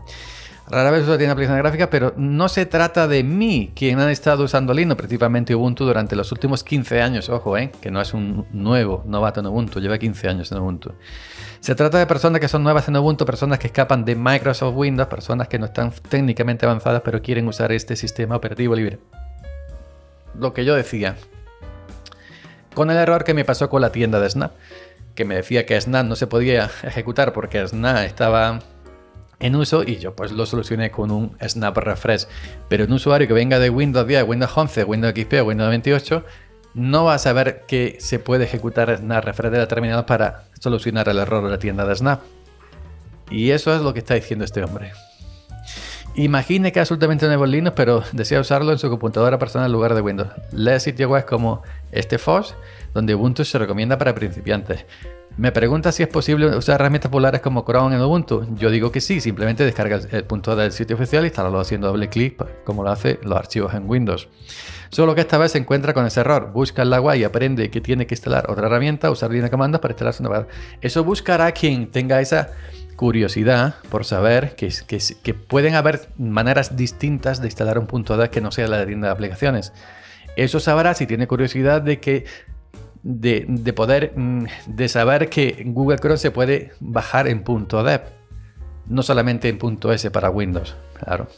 Rara vez uso tiene aplicación gráfica, pero no se trata de mí, quien ha estado usando Linux, principalmente Ubuntu, durante los últimos 15 años. Ojo, ¿eh? que no es un nuevo novato en Ubuntu, lleva 15 años en Ubuntu. Se trata de personas que son nuevas en Ubuntu, personas que escapan de Microsoft Windows, personas que no están técnicamente avanzadas, pero quieren usar este sistema operativo libre. Lo que yo decía, con el error que me pasó con la tienda de Snap que me decía que Snap no se podía *laughs* ejecutar porque Snap estaba en uso y yo pues lo solucioné con un Snap Refresh. Pero un usuario que venga de Windows 10, Windows 11, Windows XP o Windows 28 no va a saber que se puede ejecutar Snap Refresh de terminal para solucionar el error de la tienda de Snap. Y eso es lo que está diciendo este hombre. Imagine que absolutamente nuevo Linux, pero desea usarlo en su computadora personal en lugar de Windows. Lee sitio web como este FOSS donde Ubuntu se recomienda para principiantes. Me pregunta si es posible usar herramientas populares como Chrome en Ubuntu. Yo digo que sí, simplemente descarga el, punto del sitio oficial y instalarlo haciendo doble clic, pues, como lo hace los archivos en Windows. Solo que esta vez se encuentra con ese error. Busca en la web y aprende que tiene que instalar otra herramienta, usar línea de comandos para instalar su nueva. Eso buscará quien tenga esa curiosidad por saber que, pueden haber maneras distintas de instalar un punto de que no sea la tienda de aplicaciones. Eso sabrá si tiene curiosidad de que de, poder, mm, de saber que Google Chrome se puede bajar en punto .deb, no solamente en punto .s para Windows, claro.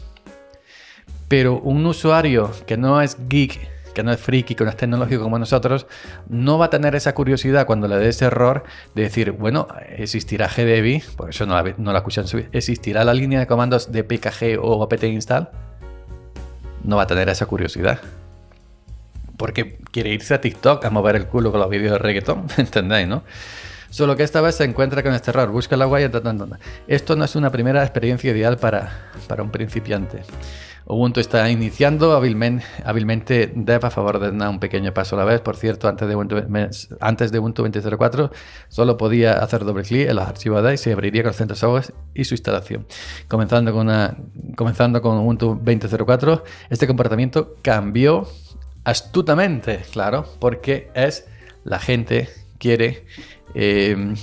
Pero un usuario que no es geek, que no es friki, que no es tecnológico como nosotros, no va a tener esa curiosidad cuando le dé ese error de decir, bueno, existirá GDB, por eso no la, no la escuchan existirá la línea de comandos de pkg o apt install. No va a tener esa curiosidad. Porque quiere irse a TikTok a mover el culo con los vídeos de reggaetón, *laughs* ¿entendéis, no? Solo que esta vez se encuentra con este error. Busca la guaya. Esto no es una primera experiencia ideal para, para un principiante. Ubuntu está iniciando hábilmente, hábilmente dev a favor de dar un pequeño paso a la vez. Por cierto, antes de Ubuntu, antes de Ubuntu 20.04 solo podía hacer doble clic en los archivos y se abriría con el centro software y su instalación. Comenzando con, una, comenzando con Ubuntu 20.04, este comportamiento cambió astutamente, claro, porque es la gente quiere eh,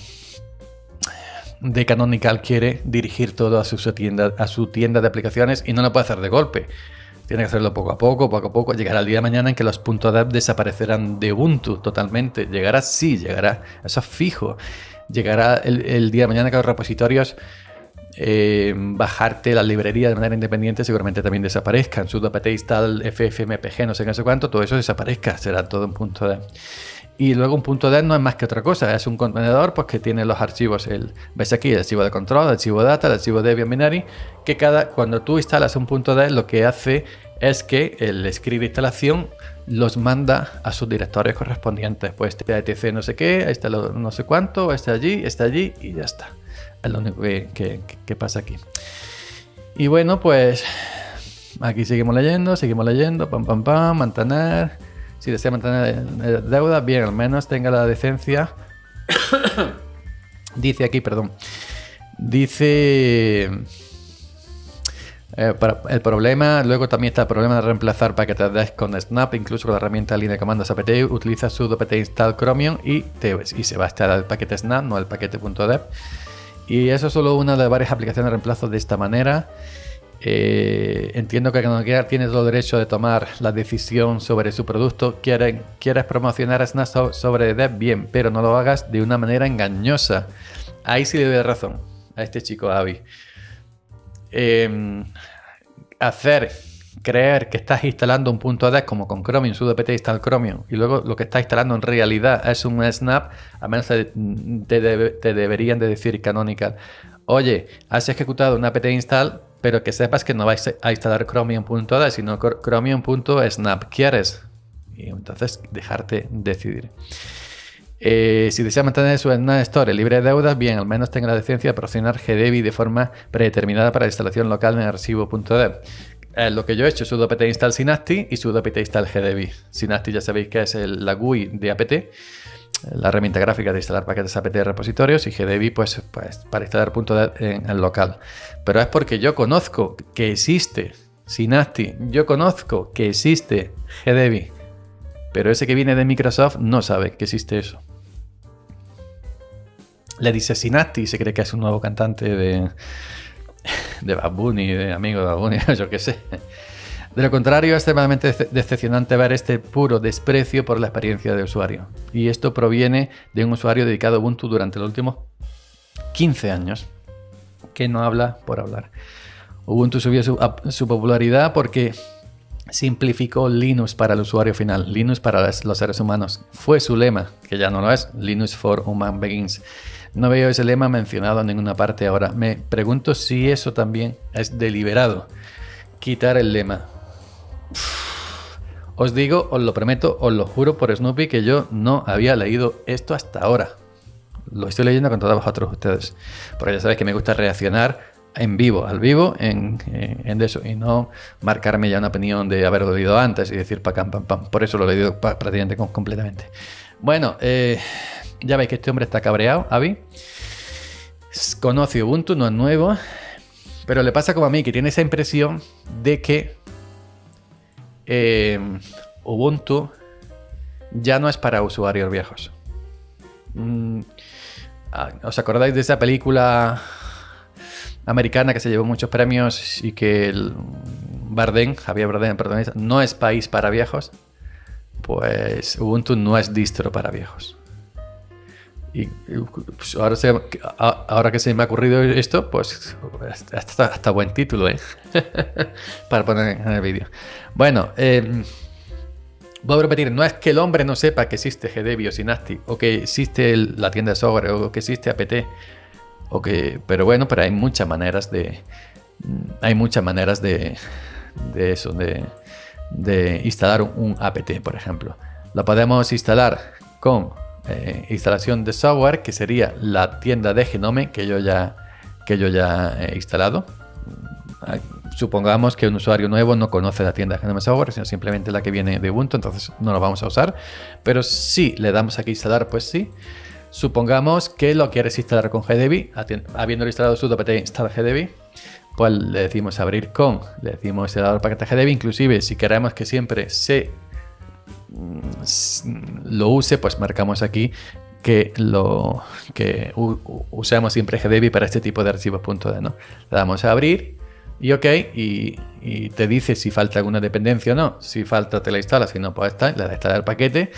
de Canonical quiere dirigir todo a su, tienda, a su tienda de aplicaciones y no lo puede hacer de golpe. Tiene que hacerlo poco a poco, poco a poco. Llegará el día de mañana en que los puntos .dev desaparecerán de Ubuntu totalmente. Llegará, sí, llegará. Eso es fijo. Llegará el, día de mañana que los repositorios eh, bajarte la librería de manera independiente seguramente también desaparezcan. Sudo apt install ffmpg, no sé qué, no sé cuánto, todo eso desaparezca. Será todo un punto de... Y luego un punto de no es más que otra cosa, es un contenedor pues, que tiene los archivos, el, ves aquí el archivo de control, el archivo de data, el archivo de Debian Binary, que cada, cuando tú instalas un punto de lo que hace es que el script instalación los manda a sus directorios correspondientes. Pues este etc no sé qué, este no sé cuánto, este allí, este allí y ya está. Lo único que, pasa aquí. Y bueno, pues aquí seguimos leyendo, seguimos leyendo, pam, pam, pam, mantener si desea mantener deuda, bien, al menos tenga la decencia. *coughs* Dice aquí, perdón. Dice. Eh, el problema, luego también está el problema de reemplazar paquetes DES con Snap, incluso con la herramienta línea de comandos apt, utiliza sudo apt install chromium y, te, y se va a instalar el paquete Snap, no el paquete .deb. Y eso es solo una de varias aplicaciones de reemplazo de esta manera. Eh, entiendo que Canonical tiene todo el derecho de tomar la decisión sobre su producto. Quieres promocionar Snap sobre Dev, bien, pero no lo hagas de una manera engañosa. Ahí sí le doy razón a este chico Avi. Em, hacer creer que estás instalando un punto dev como con Chromium, sudo pt install Chromium, y luego lo que estás instalando en realidad es un snap, a menos te, te deberían de decir Canonical, oye, has ejecutado una apt install, pero que sepas que no vais a instalar chromium.da, sino chromium.snap. ¿Quieres? Y entonces dejarte decidir. Eh, si desea mantener su Snap Store libre de deudas, bien, al menos tenga la decencia de proporcionar GDB de forma predeterminada para la instalación local en archivo.dev. Es lo que yo he hecho, sudo apt install Synapti y sudo apt install GDB. Synapti ya sabéis que es el, la GUI de apt la herramienta gráfica de instalar paquetes apt de repositorios y GDB pues, pues para instalar punto en el local. Pero es porque yo conozco que existe Synapti, yo conozco que existe GDB, pero ese que viene de Microsoft no sabe que existe eso. Le dice Synapti y se cree que es un nuevo cantante de, de Bad Bunny, de amigo de Bad Bunny, *laughs* yo qué sé. De lo contrario, es extremadamente decepcionante ver este puro desprecio por la experiencia de usuario. Y esto proviene de un usuario dedicado a Ubuntu durante los últimos 15 años, que no habla por hablar. Ubuntu subió su, popularidad porque simplificó Linux para el usuario final, Linux para los seres humanos. Fue su lema, que ya no lo es, Linux for Human Beings. No veo ese lema mencionado en ninguna parte ahora. Me pregunto si eso también es deliberado. Quitar el lema. Os digo, os lo prometo, os lo juro por Snoopy que yo no había leído esto hasta ahora. Lo estoy leyendo con todos vosotros ustedes. Porque ya sabéis que me gusta reaccionar en vivo, al vivo, en, eso. Y no marcarme ya una opinión de haberlo leído antes y decir pam, pam, pam. Por eso lo he leído prácticamente completamente. Bueno, eh, ya veis que este hombre está cabreado, Avi. Conoce Ubuntu, no es nuevo. Pero le pasa como a mí, que tiene esa impresión de que eh, Ubuntu ya no es para usuarios viejos. Mm, ah, ¿Os acordáis de esa película americana que se llevó muchos premios y que el Bardem, Javier Bardem, protagonista, no es país para viejos? Pues Ubuntu no es distro para viejos. Y pues, ahora, ahora que se me ha ocurrido esto, pues hasta, hasta buen título, ¿eh? *laughs* Para poner en el vídeo. Bueno, eh, voy a repetir, no es que el hombre no sepa que existe GDB o Synaptic, o que existe la tienda de software, o que existe APT, pero bueno, pero hay muchas maneras de, hay muchas maneras de, de eso, de, instalar un APT, por ejemplo. Lo podemos instalar con eh, instalación de software, que sería la tienda de Genome que yo ya, que yo ya he instalado. Supongamos que un usuario nuevo no conoce la tienda de Genome Software, sino simplemente la que viene de Ubuntu, entonces no lo vamos a usar. Pero si le damos aquí instalar, pues sí. Supongamos que lo quieres instalar con GDB, habiendo instalado sudo apt install GDB, pues le decimos abrir con, le decimos instalar el paquete GDB, inclusive si queremos que siempre se lo use, pues marcamos aquí que usamos siempre GDB para este tipo de archivos .d, ¿no? Le damos a abrir y OK y, te dice si falta alguna dependencia o no. Si falta te la instala, si no pues está, le das instalar el paquete,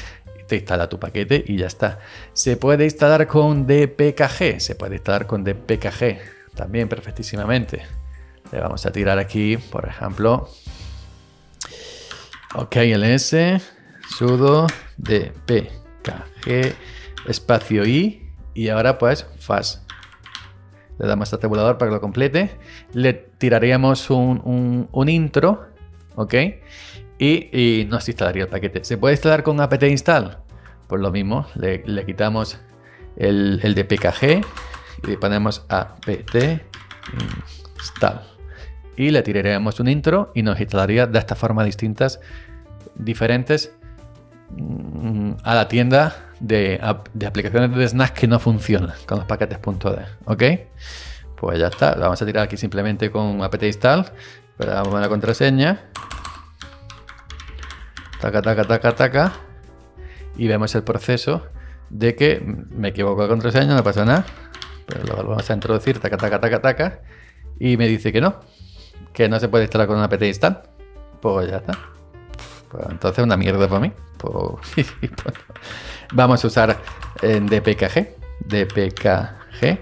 te instala tu paquete y ya está. Se puede instalar con DPKG, se puede instalar con DPKG también perfectísimamente. Le vamos a tirar aquí, por ejemplo, OK ls sudo dpkg espacio i y ahora pues fast. Le damos a tabulador para que lo complete. Le tiraríamos un, intro, ¿ok? Y, nos instalaría el paquete. ¿Se puede instalar con apt install? Pues lo mismo, le, quitamos el, el dpkg y le ponemos apt install. Y le tiraríamos un intro y nos instalaría de esta forma distintas, diferentes a la tienda de, aplicaciones de Snack que no funcionan con los paquetes .d. ¿Ok? Pues ya está. Lo vamos a tirar aquí simplemente con apt install. Le damos la contraseña. Taca, taca, taca, taca. Y vemos el proceso de que me equivoco de contraseña, no pasa nada. Pero lo vamos a introducir, taca, taca, taca, taca. Y me dice que no. Que no se puede instalar con apt install. Pues ya está. Pues entonces una mierda para mí. Pues, *laughs* vamos a usar en DPKG. DPKG.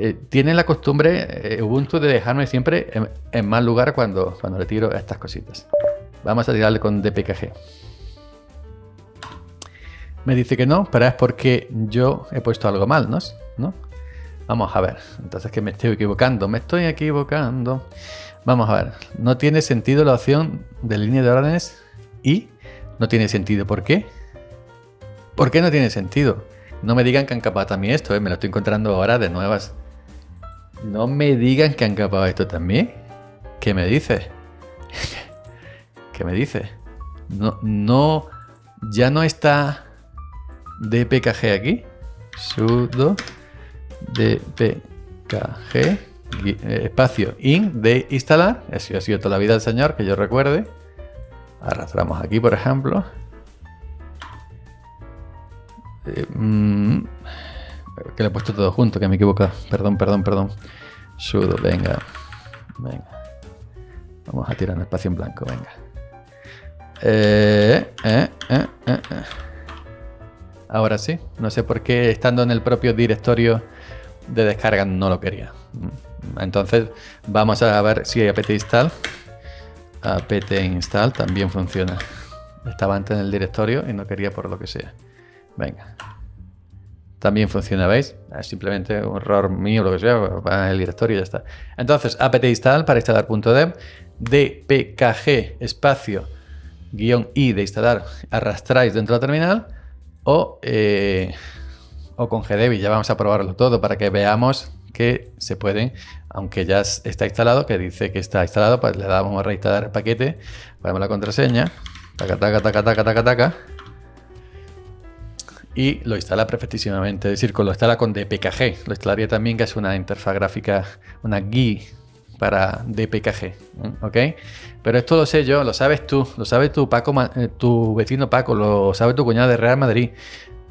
Eh, tiene la costumbre eh, Ubuntu de dejarme siempre en, mal lugar cuando, cuando le tiro estas cositas. Vamos a tirarle con DPKG. Me dice que no, pero es porque yo he puesto algo mal, ¿no? ¿no? Vamos a ver. Entonces que me estoy equivocando. Me estoy equivocando. Vamos a ver. No tiene sentido la opción de línea de órdenes y no tiene sentido. ¿Por qué? ¿Por qué no tiene sentido? No me digan que han capado también esto, ¿eh? me lo estoy encontrando ahora de nuevas. No me digan que han capado esto también. ¿Qué me dice? ¿Qué me dice? No, no, ya no está dpkg aquí. Sudo dpkg eh, espacio in de instalar. Así ha sido toda la vida el señor, que yo recuerde. Arrastramos aquí, por ejemplo. Eh, mm, que le he puesto todo junto, que me he equivocado. Perdón, perdón, perdón. Sudo, venga. Venga. Vamos a tirar un espacio en blanco, venga. Eh, eh, Ahora sí. No sé por qué estando en el propio directorio de descarga no lo quería. Mm, entonces vamos a ver si hay apt install apt install también funciona. Estaba antes en el directorio y no quería por lo que sea. Venga. También funciona, ¿veis? Es simplemente un error mío, lo que sea, va en el directorio y ya está. Entonces, apt install para instalar .dev, dpkg espacio guion i de instalar arrastráis dentro de la terminal o, eh, o con gdebi. Ya vamos a probarlo todo para que veamos que se pueden, aunque ya está instalado, que dice que está instalado, pues le damos a reinstalar el paquete, ponemos la contraseña, taca, taca, taca, taca, taca, taca, y lo instala perfectísimamente. Es decir, lo instala con DPKG. Lo instalaría también, que es una interfaz gráfica, una GUI para DPKG. ¿Ok? Pero esto lo sé yo, lo sabes tú, lo sabes tu Paco, eh, tu vecino Paco, lo sabe tu cuñado de Real Madrid.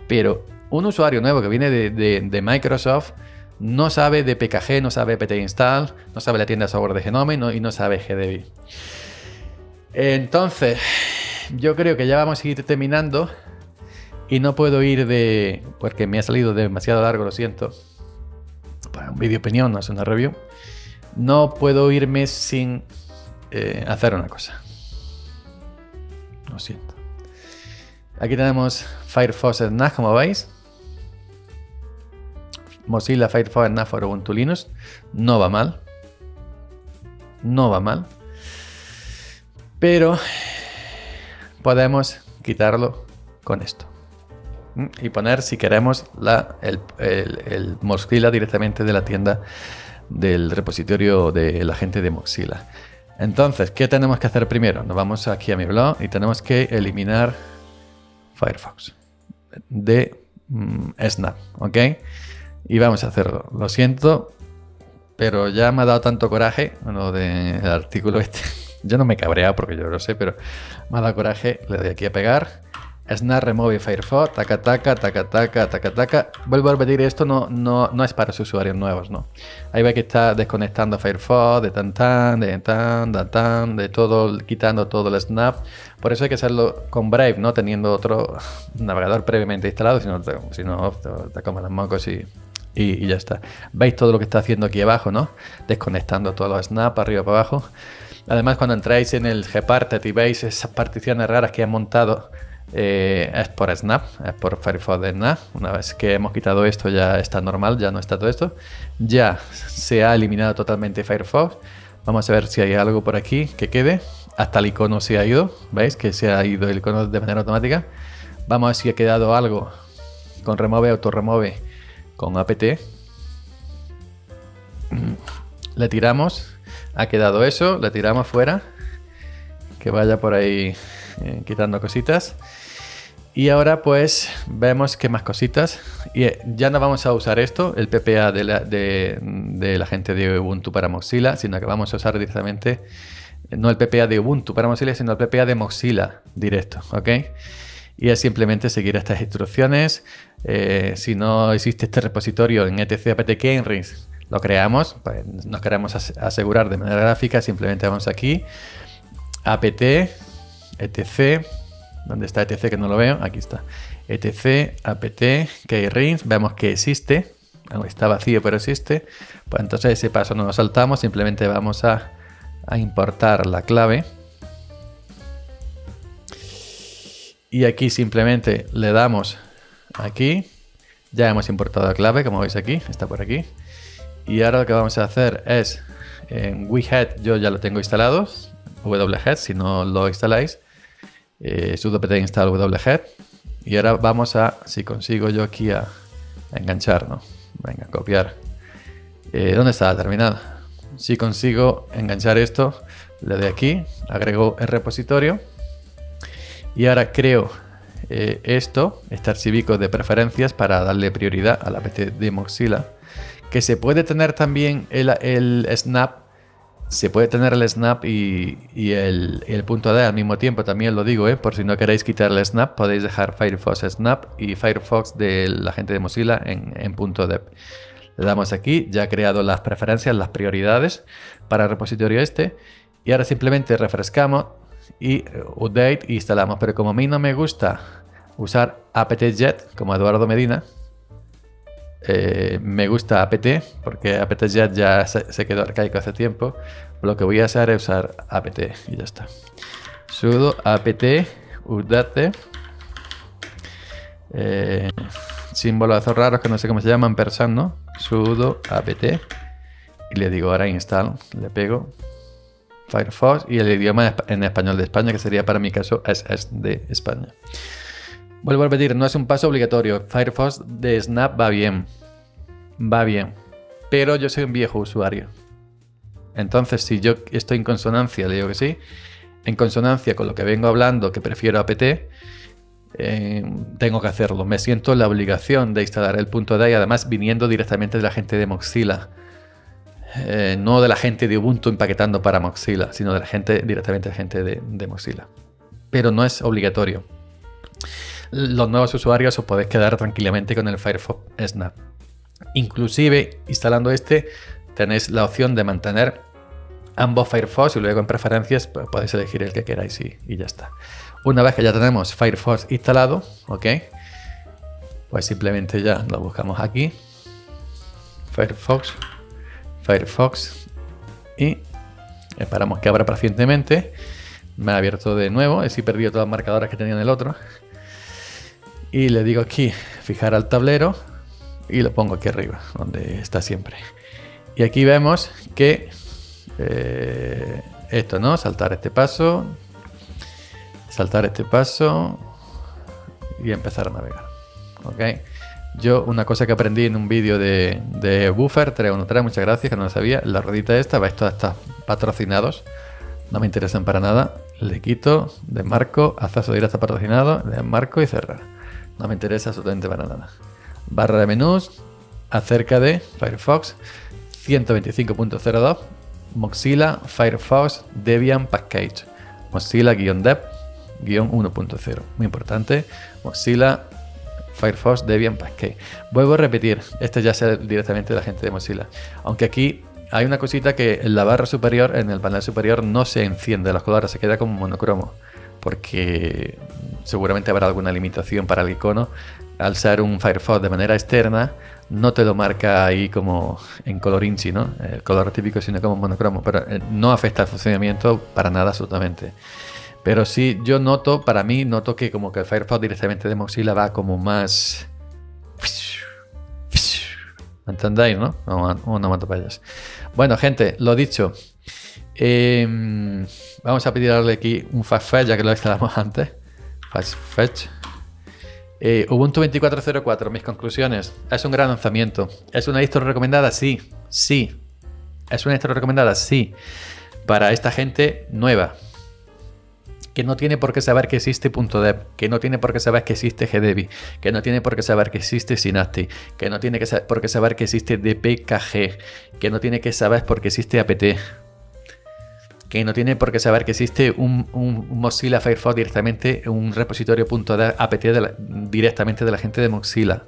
Pero un usuario nuevo que viene de Microsoft no sabe de PKG, no sabe pt install, no sabe la tienda de software de Genome y no, sabe GDB. Entonces, yo creo que ya vamos a ir terminando. Y no puedo ir de... porque me ha salido demasiado largo, lo siento. Para un vídeo opinión, no es una review. No puedo irme sin eh, hacer una cosa. Lo siento. Aquí tenemos Firefox Snap, como veis. Mozilla Firefox Snap for Ubuntu Linux. No va mal. No va mal. Pero podemos quitarlo con esto. ¿Mm? Y poner, si queremos, la, el, el Mozilla directamente de la tienda del repositorio de la gente de Mozilla. Entonces, ¿qué tenemos que hacer primero? Nos vamos aquí a mi blog y tenemos que eliminar Firefox de mm, Snap, ¿ok? Y vamos a hacerlo. Lo siento, pero ya me ha dado tanto coraje lo del artículo este. *laughs* Yo no me he porque yo lo sé, pero me ha dado coraje. Le doy aquí a pegar Snap Remove Firefox, taca taca, taca taca, taca taca. Vuelvo a repetir, esto no, no, no es para los usuarios nuevos, ¿no? Ahí ve que está desconectando Firefox, de tan tan, de tan, tan, de todo, quitando todo el snap. Por eso hay que hacerlo con Brave, no teniendo otro navegador previamente instalado, sino, si no te, comen las mocos y, y, ya está. Veis todo lo que está haciendo aquí abajo, ¿no? Desconectando todos los snap arriba para abajo. Además, cuando entráis en el Gparted y veis esas particiones raras que han montado eh, es por Snap, es por Firefox de Snap. Una vez que hemos quitado esto ya está normal, ya no está todo esto. Ya se ha eliminado totalmente Firefox. Vamos a ver si hay algo por aquí que quede. Hasta el icono se ha ido, ¿veis? Que se ha ido el icono de manera automática. Vamos a ver si ha quedado algo con remove, auto remove con apt. *clears throat* Le tiramos, ha quedado eso, le tiramos fuera. Que vaya por ahí eh, quitando cositas. Y ahora pues vemos que más cositas. Y eh, ya no vamos a usar esto, el PPA de la, gente de Ubuntu para Mozilla, sino que vamos a usar directamente, eh, no el PPA de Ubuntu para Mozilla, sino el PPA de Mozilla directo, ¿ok? Y es simplemente seguir estas instrucciones. si no existe este repositorio en etc apt lo creamos, pues nos queremos asegurar de manera gráfica, simplemente vamos aquí, apt etc. ¿Dónde está etc que no lo veo? Aquí está. etc apt keyrings. Vemos que existe. Está vacío pero existe. Pues entonces ese paso no lo saltamos. Simplemente vamos a, a importar la clave. Y aquí simplemente le damos aquí. Ya hemos importado la clave, como veis aquí, está por aquí. Y ahora lo que vamos a hacer es, en WeHead yo ya lo tengo instalado, whead si no lo instaláis, eh, sudo pt install wget y ahora vamos a, si consigo yo aquí a, enganchar, ¿no? Venga, copiar. Eh, ¿Dónde está la terminal? Si consigo enganchar esto, le doy aquí, agrego el repositorio y ahora creo eh, esto, este archivico de preferencias para darle prioridad a la pt de Mozilla, que se puede tener también el, el snap se puede tener el snap y, el, punto D al mismo tiempo, también lo digo, ¿eh? por si no queréis quitar el snap, podéis dejar Firefox Snap y Firefox de la gente de Mozilla en, punto .deb. Le damos aquí, ya ha creado las preferencias, las prioridades para el repositorio este, y ahora simplemente refrescamos y update e instalamos, pero como a mí no me gusta usar apt-get como Eduardo Medina, eh, me gusta apt porque apt-get ya se, quedó arcaico hace tiempo. Lo que voy a hacer es usar apt y ya está. sudo apt update eh, símbolos raros que no sé cómo se llaman, persan, ¿no? sudo apt y le digo ahora install, le pego Firefox y el idioma en español de España, que sería para mi caso es de España. Vuelvo a repetir, no es un paso obligatorio. Firefox de Snap va bien. Va bien. Pero yo soy un viejo usuario. Entonces, si yo estoy en consonancia, le digo que sí. En consonancia con lo que vengo hablando, que prefiero apt, eh, tengo que hacerlo. Me siento la obligación de instalar el punto de ahí, además viniendo directamente de la gente de Mozilla. Eh, no de la gente de Ubuntu empaquetando para Mozilla, sino de la gente directamente de gente de, de Mozilla. Pero no es obligatorio los nuevos usuarios os podéis quedar tranquilamente con el Firefox Snap. Inclusive, instalando este, tenéis la opción de mantener ambos Firefox y luego en preferencias podéis elegir el que queráis y, ya está. Una vez que ya tenemos Firefox instalado, ¿ok? Pues simplemente ya lo buscamos aquí. Firefox. Firefox. Y esperamos que abra pacientemente. Me ha abierto de nuevo. He perdido todas las marcadoras que tenía en el otro. Y le digo aquí, fijar al tablero. Y lo pongo aquí arriba, donde está siempre. Y aquí vemos que eh, esto, ¿no? Saltar este paso. Saltar este paso. Y empezar a navegar. ¿Ok? Yo, una cosa que aprendí en un vídeo de, de Buffer 313, muchas gracias, que no lo sabía, la ruedita esta, va esto está patrocinados, no me interesan para nada. Le quito, desmarco, acceso directo patrocinado, desmarco y cerrar. No me interesa absolutamente para nada. Barra de menús, acerca de Firefox 125.02, Mozilla Firefox Debian Package, Mozilla-dev-1.0. Muy importante, Mozilla Firefox Debian Package. Vuelvo a repetir, este ya sea directamente de la gente de Mozilla. Aunque aquí hay una cosita que en la barra superior, en el panel superior, no se enciende los colores, se queda como monocromo. Porque seguramente habrá alguna limitación para el icono. Al ser un Firefox de manera externa, no te lo marca ahí como en color inchi, ¿no? El color típico, sino como monocromo. Pero eh, no afecta al funcionamiento para nada absolutamente. Pero sí, yo noto, para mí, noto que como que el Firefox directamente de Mozilla va como más... ¿Entendéis, no? Vamos a, Bueno, gente, lo dicho. Em, vamos a pedirle aquí un fast fetch, ya que lo instalamos *laughs* antes. Fast fetch. Eh, Ubuntu 24.04, mis conclusiones. Es un gran lanzamiento. ¿Es una distro recomendada? Sí. Sí. ¿Es una distro recomendada? Sí. Para esta gente nueva que no tiene por qué saber que existe .dev, que no tiene por qué saber que existe GDebi, que no tiene por qué saber que existe Synaptic, que no tiene por qué saber que existe DPKG, que no tiene que saber por qué existe apt, que no tiene por qué saber que existe un, Mozilla Firefox directamente, un repositorio apt directamente de la gente de Mozilla.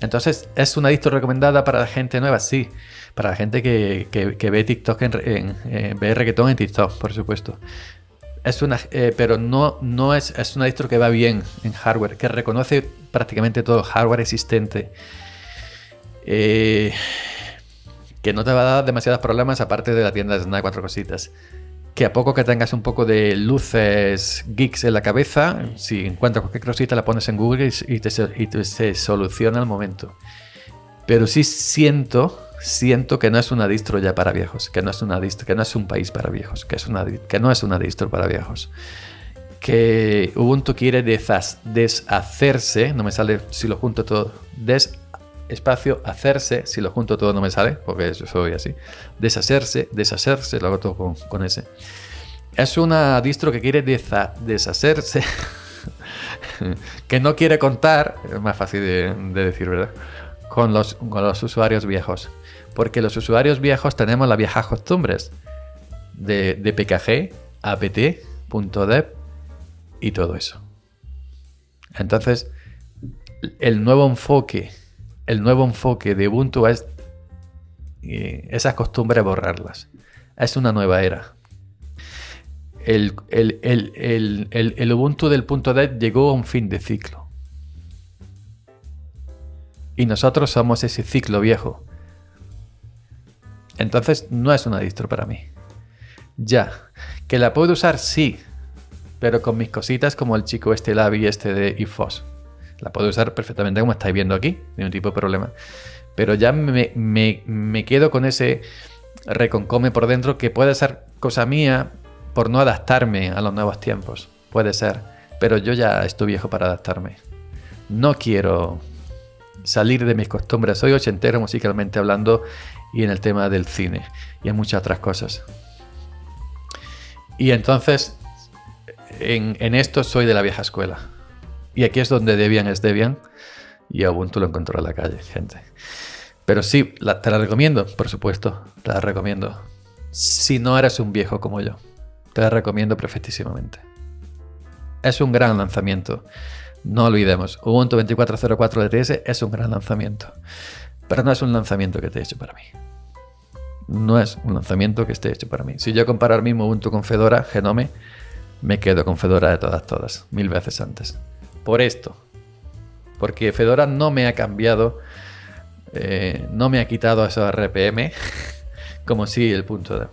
Entonces, ¿es una distro recomendada para la gente nueva? Sí. Para la gente que, ve TikTok en, en, ve reggaetón en TikTok, por supuesto. Es una, eh, pero no, no es, es una distro que va bien en hardware, que reconoce prácticamente todo el hardware existente. Eh, que no te va a dar demasiados problemas aparte de la tienda de Snap cuatro cositas. Que a poco que tengas un poco de luces geeks en la cabeza, si encuentras cualquier cosita la pones en Google y, te, se soluciona al momento. Pero sí siento siento que no es una distro ya para viejos, que no es una distro, que no es un país para viejos, que, es una, que no es una distro para viejos. Que Ubuntu quiere deshacerse, no me sale si lo junto todo, des espacio hacerse, si lo junto todo no me sale, porque yo soy así, deshacerse, deshacerse, lo hago todo con, con ese. Es una distro que quiere deshacerse, *laughs* que no quiere contar, es más fácil de, de decir, ¿verdad? Con los, con los usuarios viejos porque los usuarios viejos tenemos las viejas costumbres de, de PKG, apt, .dev y todo eso. Entonces, el nuevo enfoque, el nuevo enfoque de Ubuntu es eh, esas costumbres borrarlas. Es una nueva era. El, Ubuntu del punto .dev llegó a un fin de ciclo. Y nosotros somos ese ciclo viejo. Entonces no es una distro para mí. Ya, que la puedo usar, sí, pero con mis cositas como el chico este Lavi este de IFOS. La puedo usar perfectamente como estáis viendo aquí, un tipo de problema. Pero ya me, me quedo con ese reconcome por dentro que puede ser cosa mía por no adaptarme a los nuevos tiempos. Puede ser. Pero yo ya estoy viejo para adaptarme. No quiero salir de mis costumbres. Soy ochentero musicalmente hablando y en el tema del cine y en muchas otras cosas. Y entonces, en, esto soy de la vieja escuela. Y aquí es donde Debian es Debian y Ubuntu lo encontró en la calle, gente. Pero sí, te la recomiendo, por supuesto, te la recomiendo. Si no eres un viejo como yo, te la recomiendo perfectísimamente. Es un gran lanzamiento. No olvidemos, Ubuntu 24.04 DTS es un gran lanzamiento. Pero no es un lanzamiento que esté hecho para mí. No es un lanzamiento que esté hecho para mí. Si yo comparo ahora mismo Ubuntu con Fedora, Genome, me quedo con Fedora de todas, todas, mil veces antes. Por esto. porque Fedora no me ha cambiado, eh, no me ha quitado esos RPM, *laughs* como si el punto de...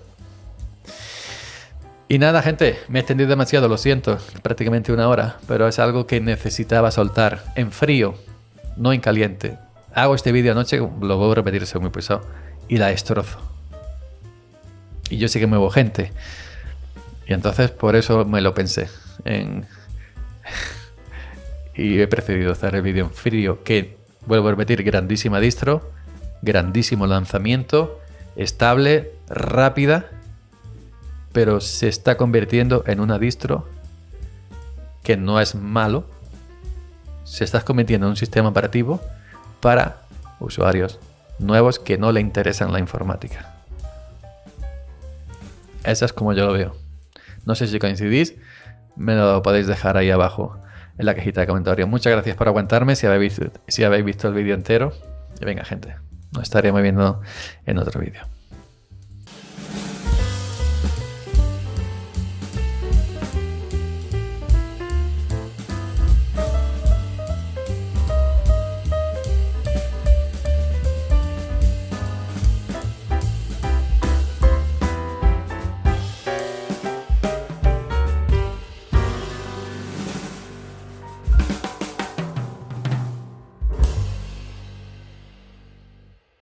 Y nada, gente, me he extendido demasiado, lo siento, prácticamente una hora, pero es algo que necesitaba soltar en frío, no en caliente. Hago este vídeo anoche, lo voy a repetir, soy muy pesado, y la destrozo. Y yo sé que muevo gente. Y entonces por eso me lo pensé. *laughs* y he preferido hacer el vídeo en frío, que vuelvo a repetir, grandísima distro, grandísimo lanzamiento, estable, rápida pero se está convirtiendo en una distro que no es malo, se está convirtiendo en un sistema operativo para usuarios nuevos que no le interesan la informática. Eso es como yo lo veo. No sé si coincidís, me lo podéis dejar ahí abajo en la cajita de comentarios. Muchas gracias por aguantarme si habéis visto, si habéis visto el vídeo entero. Y venga gente, nos estaremos viendo en otro vídeo.